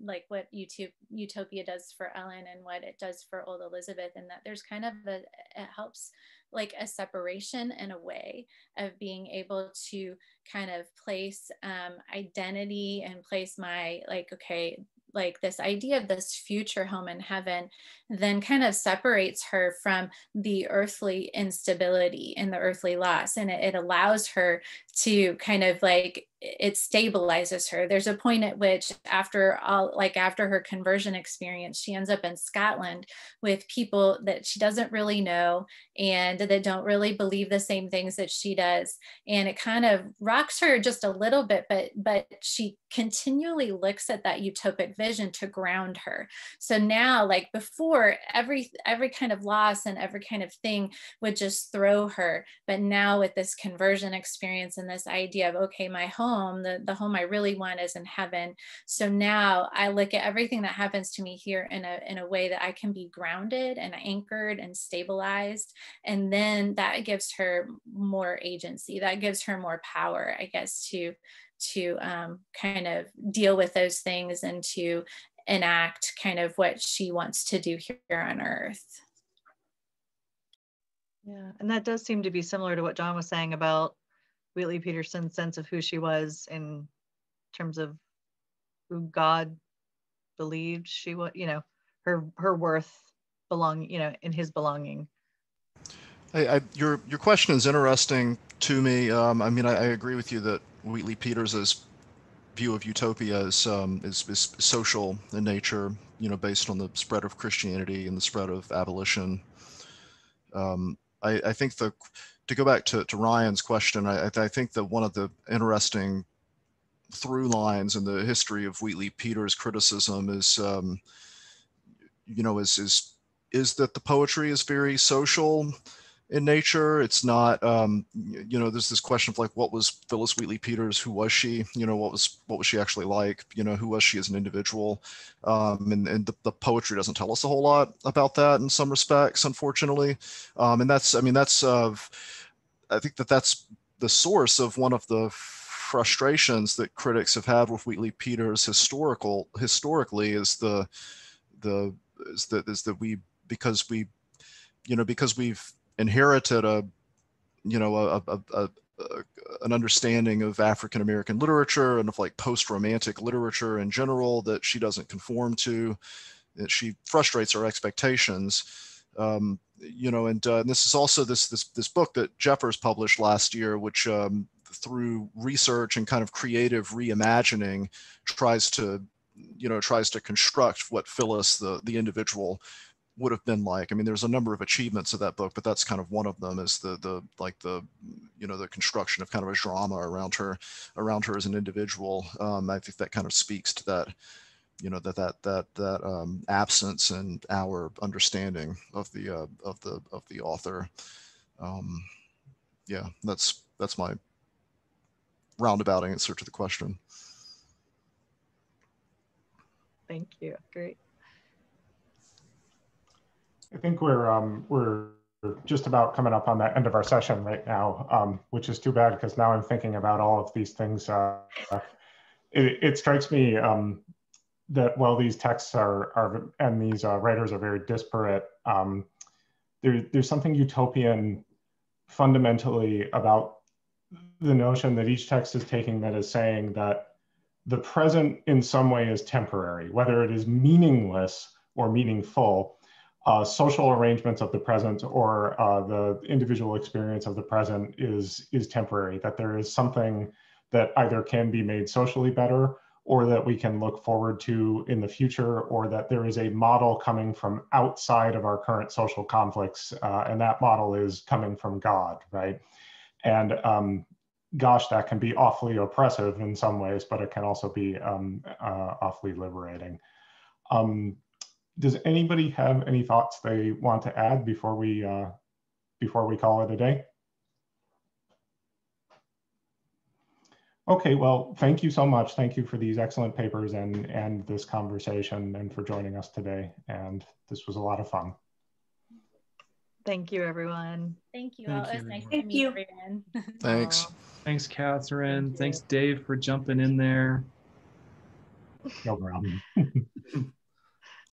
like what YouTube Utopia does for Ellen and what it does for Old Elizabeth, and that there's kind of a it helps like a separation in a way of being able to kind of place um, identity and place my like okay like this idea of this future home in heaven then kind of separates her from the earthly instability and the earthly loss. And it, it allows her to kind of like it stabilizes her. There's a point at which after all like after her conversion experience she ends up in scotland with people that she doesn't really know and that don't really believe the same things that she does. And it kind of rocks her just a little bit but but she continually looks at that utopic vision to ground her. So now like before every every kind of loss and every kind of thing would just throw her. But now with this conversion experience and this idea of okay my home home the, the home i really want is in heaven. So now i look at everything that happens to me here in a in a way that i can be grounded and anchored and stabilized. And then that gives her more agency that gives her more power i guess to to um, kind of deal with those things and to enact kind of what she wants to do here on earth. Yeah and that does seem to be similar to what john was saying about Wheatley Peters's sense of who she was in terms of who God believed she was, you know, her her worth belong, you know, in his belonging. I, I, your your question is interesting to me. Um, I mean, I, I, agree with you that Wheatley Peters's view of utopia is, um, is, is social in nature. You know, based on the spread of Christianity and the spread of abolition. Um, I, I, think the to go back to, to Ryan's question, I, I think that one of the interesting through lines in the history of Wheatley Peters criticism is, um, you know, is is is that the poetry is very social in nature. It's not, um, you know, there's this question of like, what was Phillis Wheatley Peters? Who was she? You know, what was what was she actually like? You know, who was she as an individual? Um, and and the, the poetry doesn't tell us a whole lot about that in some respects, unfortunately. Um, and that's, I mean, that's, uh, I think that that's the source of one of the frustrations that critics have had with Wheatley Peters historical historically is the the is that is that we because we you know because we've inherited a you know a, a, a, a an understanding of African American literature and of like post romantic literature in general that she doesn't conform to she frustrates our expectations. Um, you know and, uh, and, this is also this this this book that Jeffers published last year which um, through research and kind of creative reimagining tries to you know tries to construct what Phillis the the individual would have been like i mean there's a number of achievements of that book but that's kind of one of them is the the like the you know the construction of kind of a drama around her around her as an individual um, i think that kind of speaks to that you know that that that that um, absence and our understanding of the uh, of the of the author um, yeah that's that's my roundabout answer to the question. Thank you. Great. I think we're um, we're just about coming up on the end of our session right now, um, which is too bad because now I'm thinking about all of these things. Uh, it, it, strikes me um, that while these texts are, are and these uh, writers are very disparate, um, there, there's something utopian fundamentally about the notion that each text is taking that is saying that the present in some way is temporary, whether it is meaningless or meaningful, uh, social arrangements of the present or uh, the individual experience of the present is, is temporary, that there is something that either can be made socially better or that we can look forward to in the future, or that there is a model coming from outside of our current social conflicts, uh, and that model is coming from God, right? And um, gosh, that can be awfully oppressive in some ways, but it can also be um, uh, awfully liberating. Um, does anybody have any thoughts they want to add before we uh, before we call it a day? Okay, well, thank you so much. Thank you for these excellent papers and and this conversation and for joining us today. And this was a lot of fun. Thank you, everyone. Thank you Thank all. You, it was nice to meet you. everyone. Thanks. Thanks, Catherine. Thank Thanks, Dave, for jumping in there. No problem.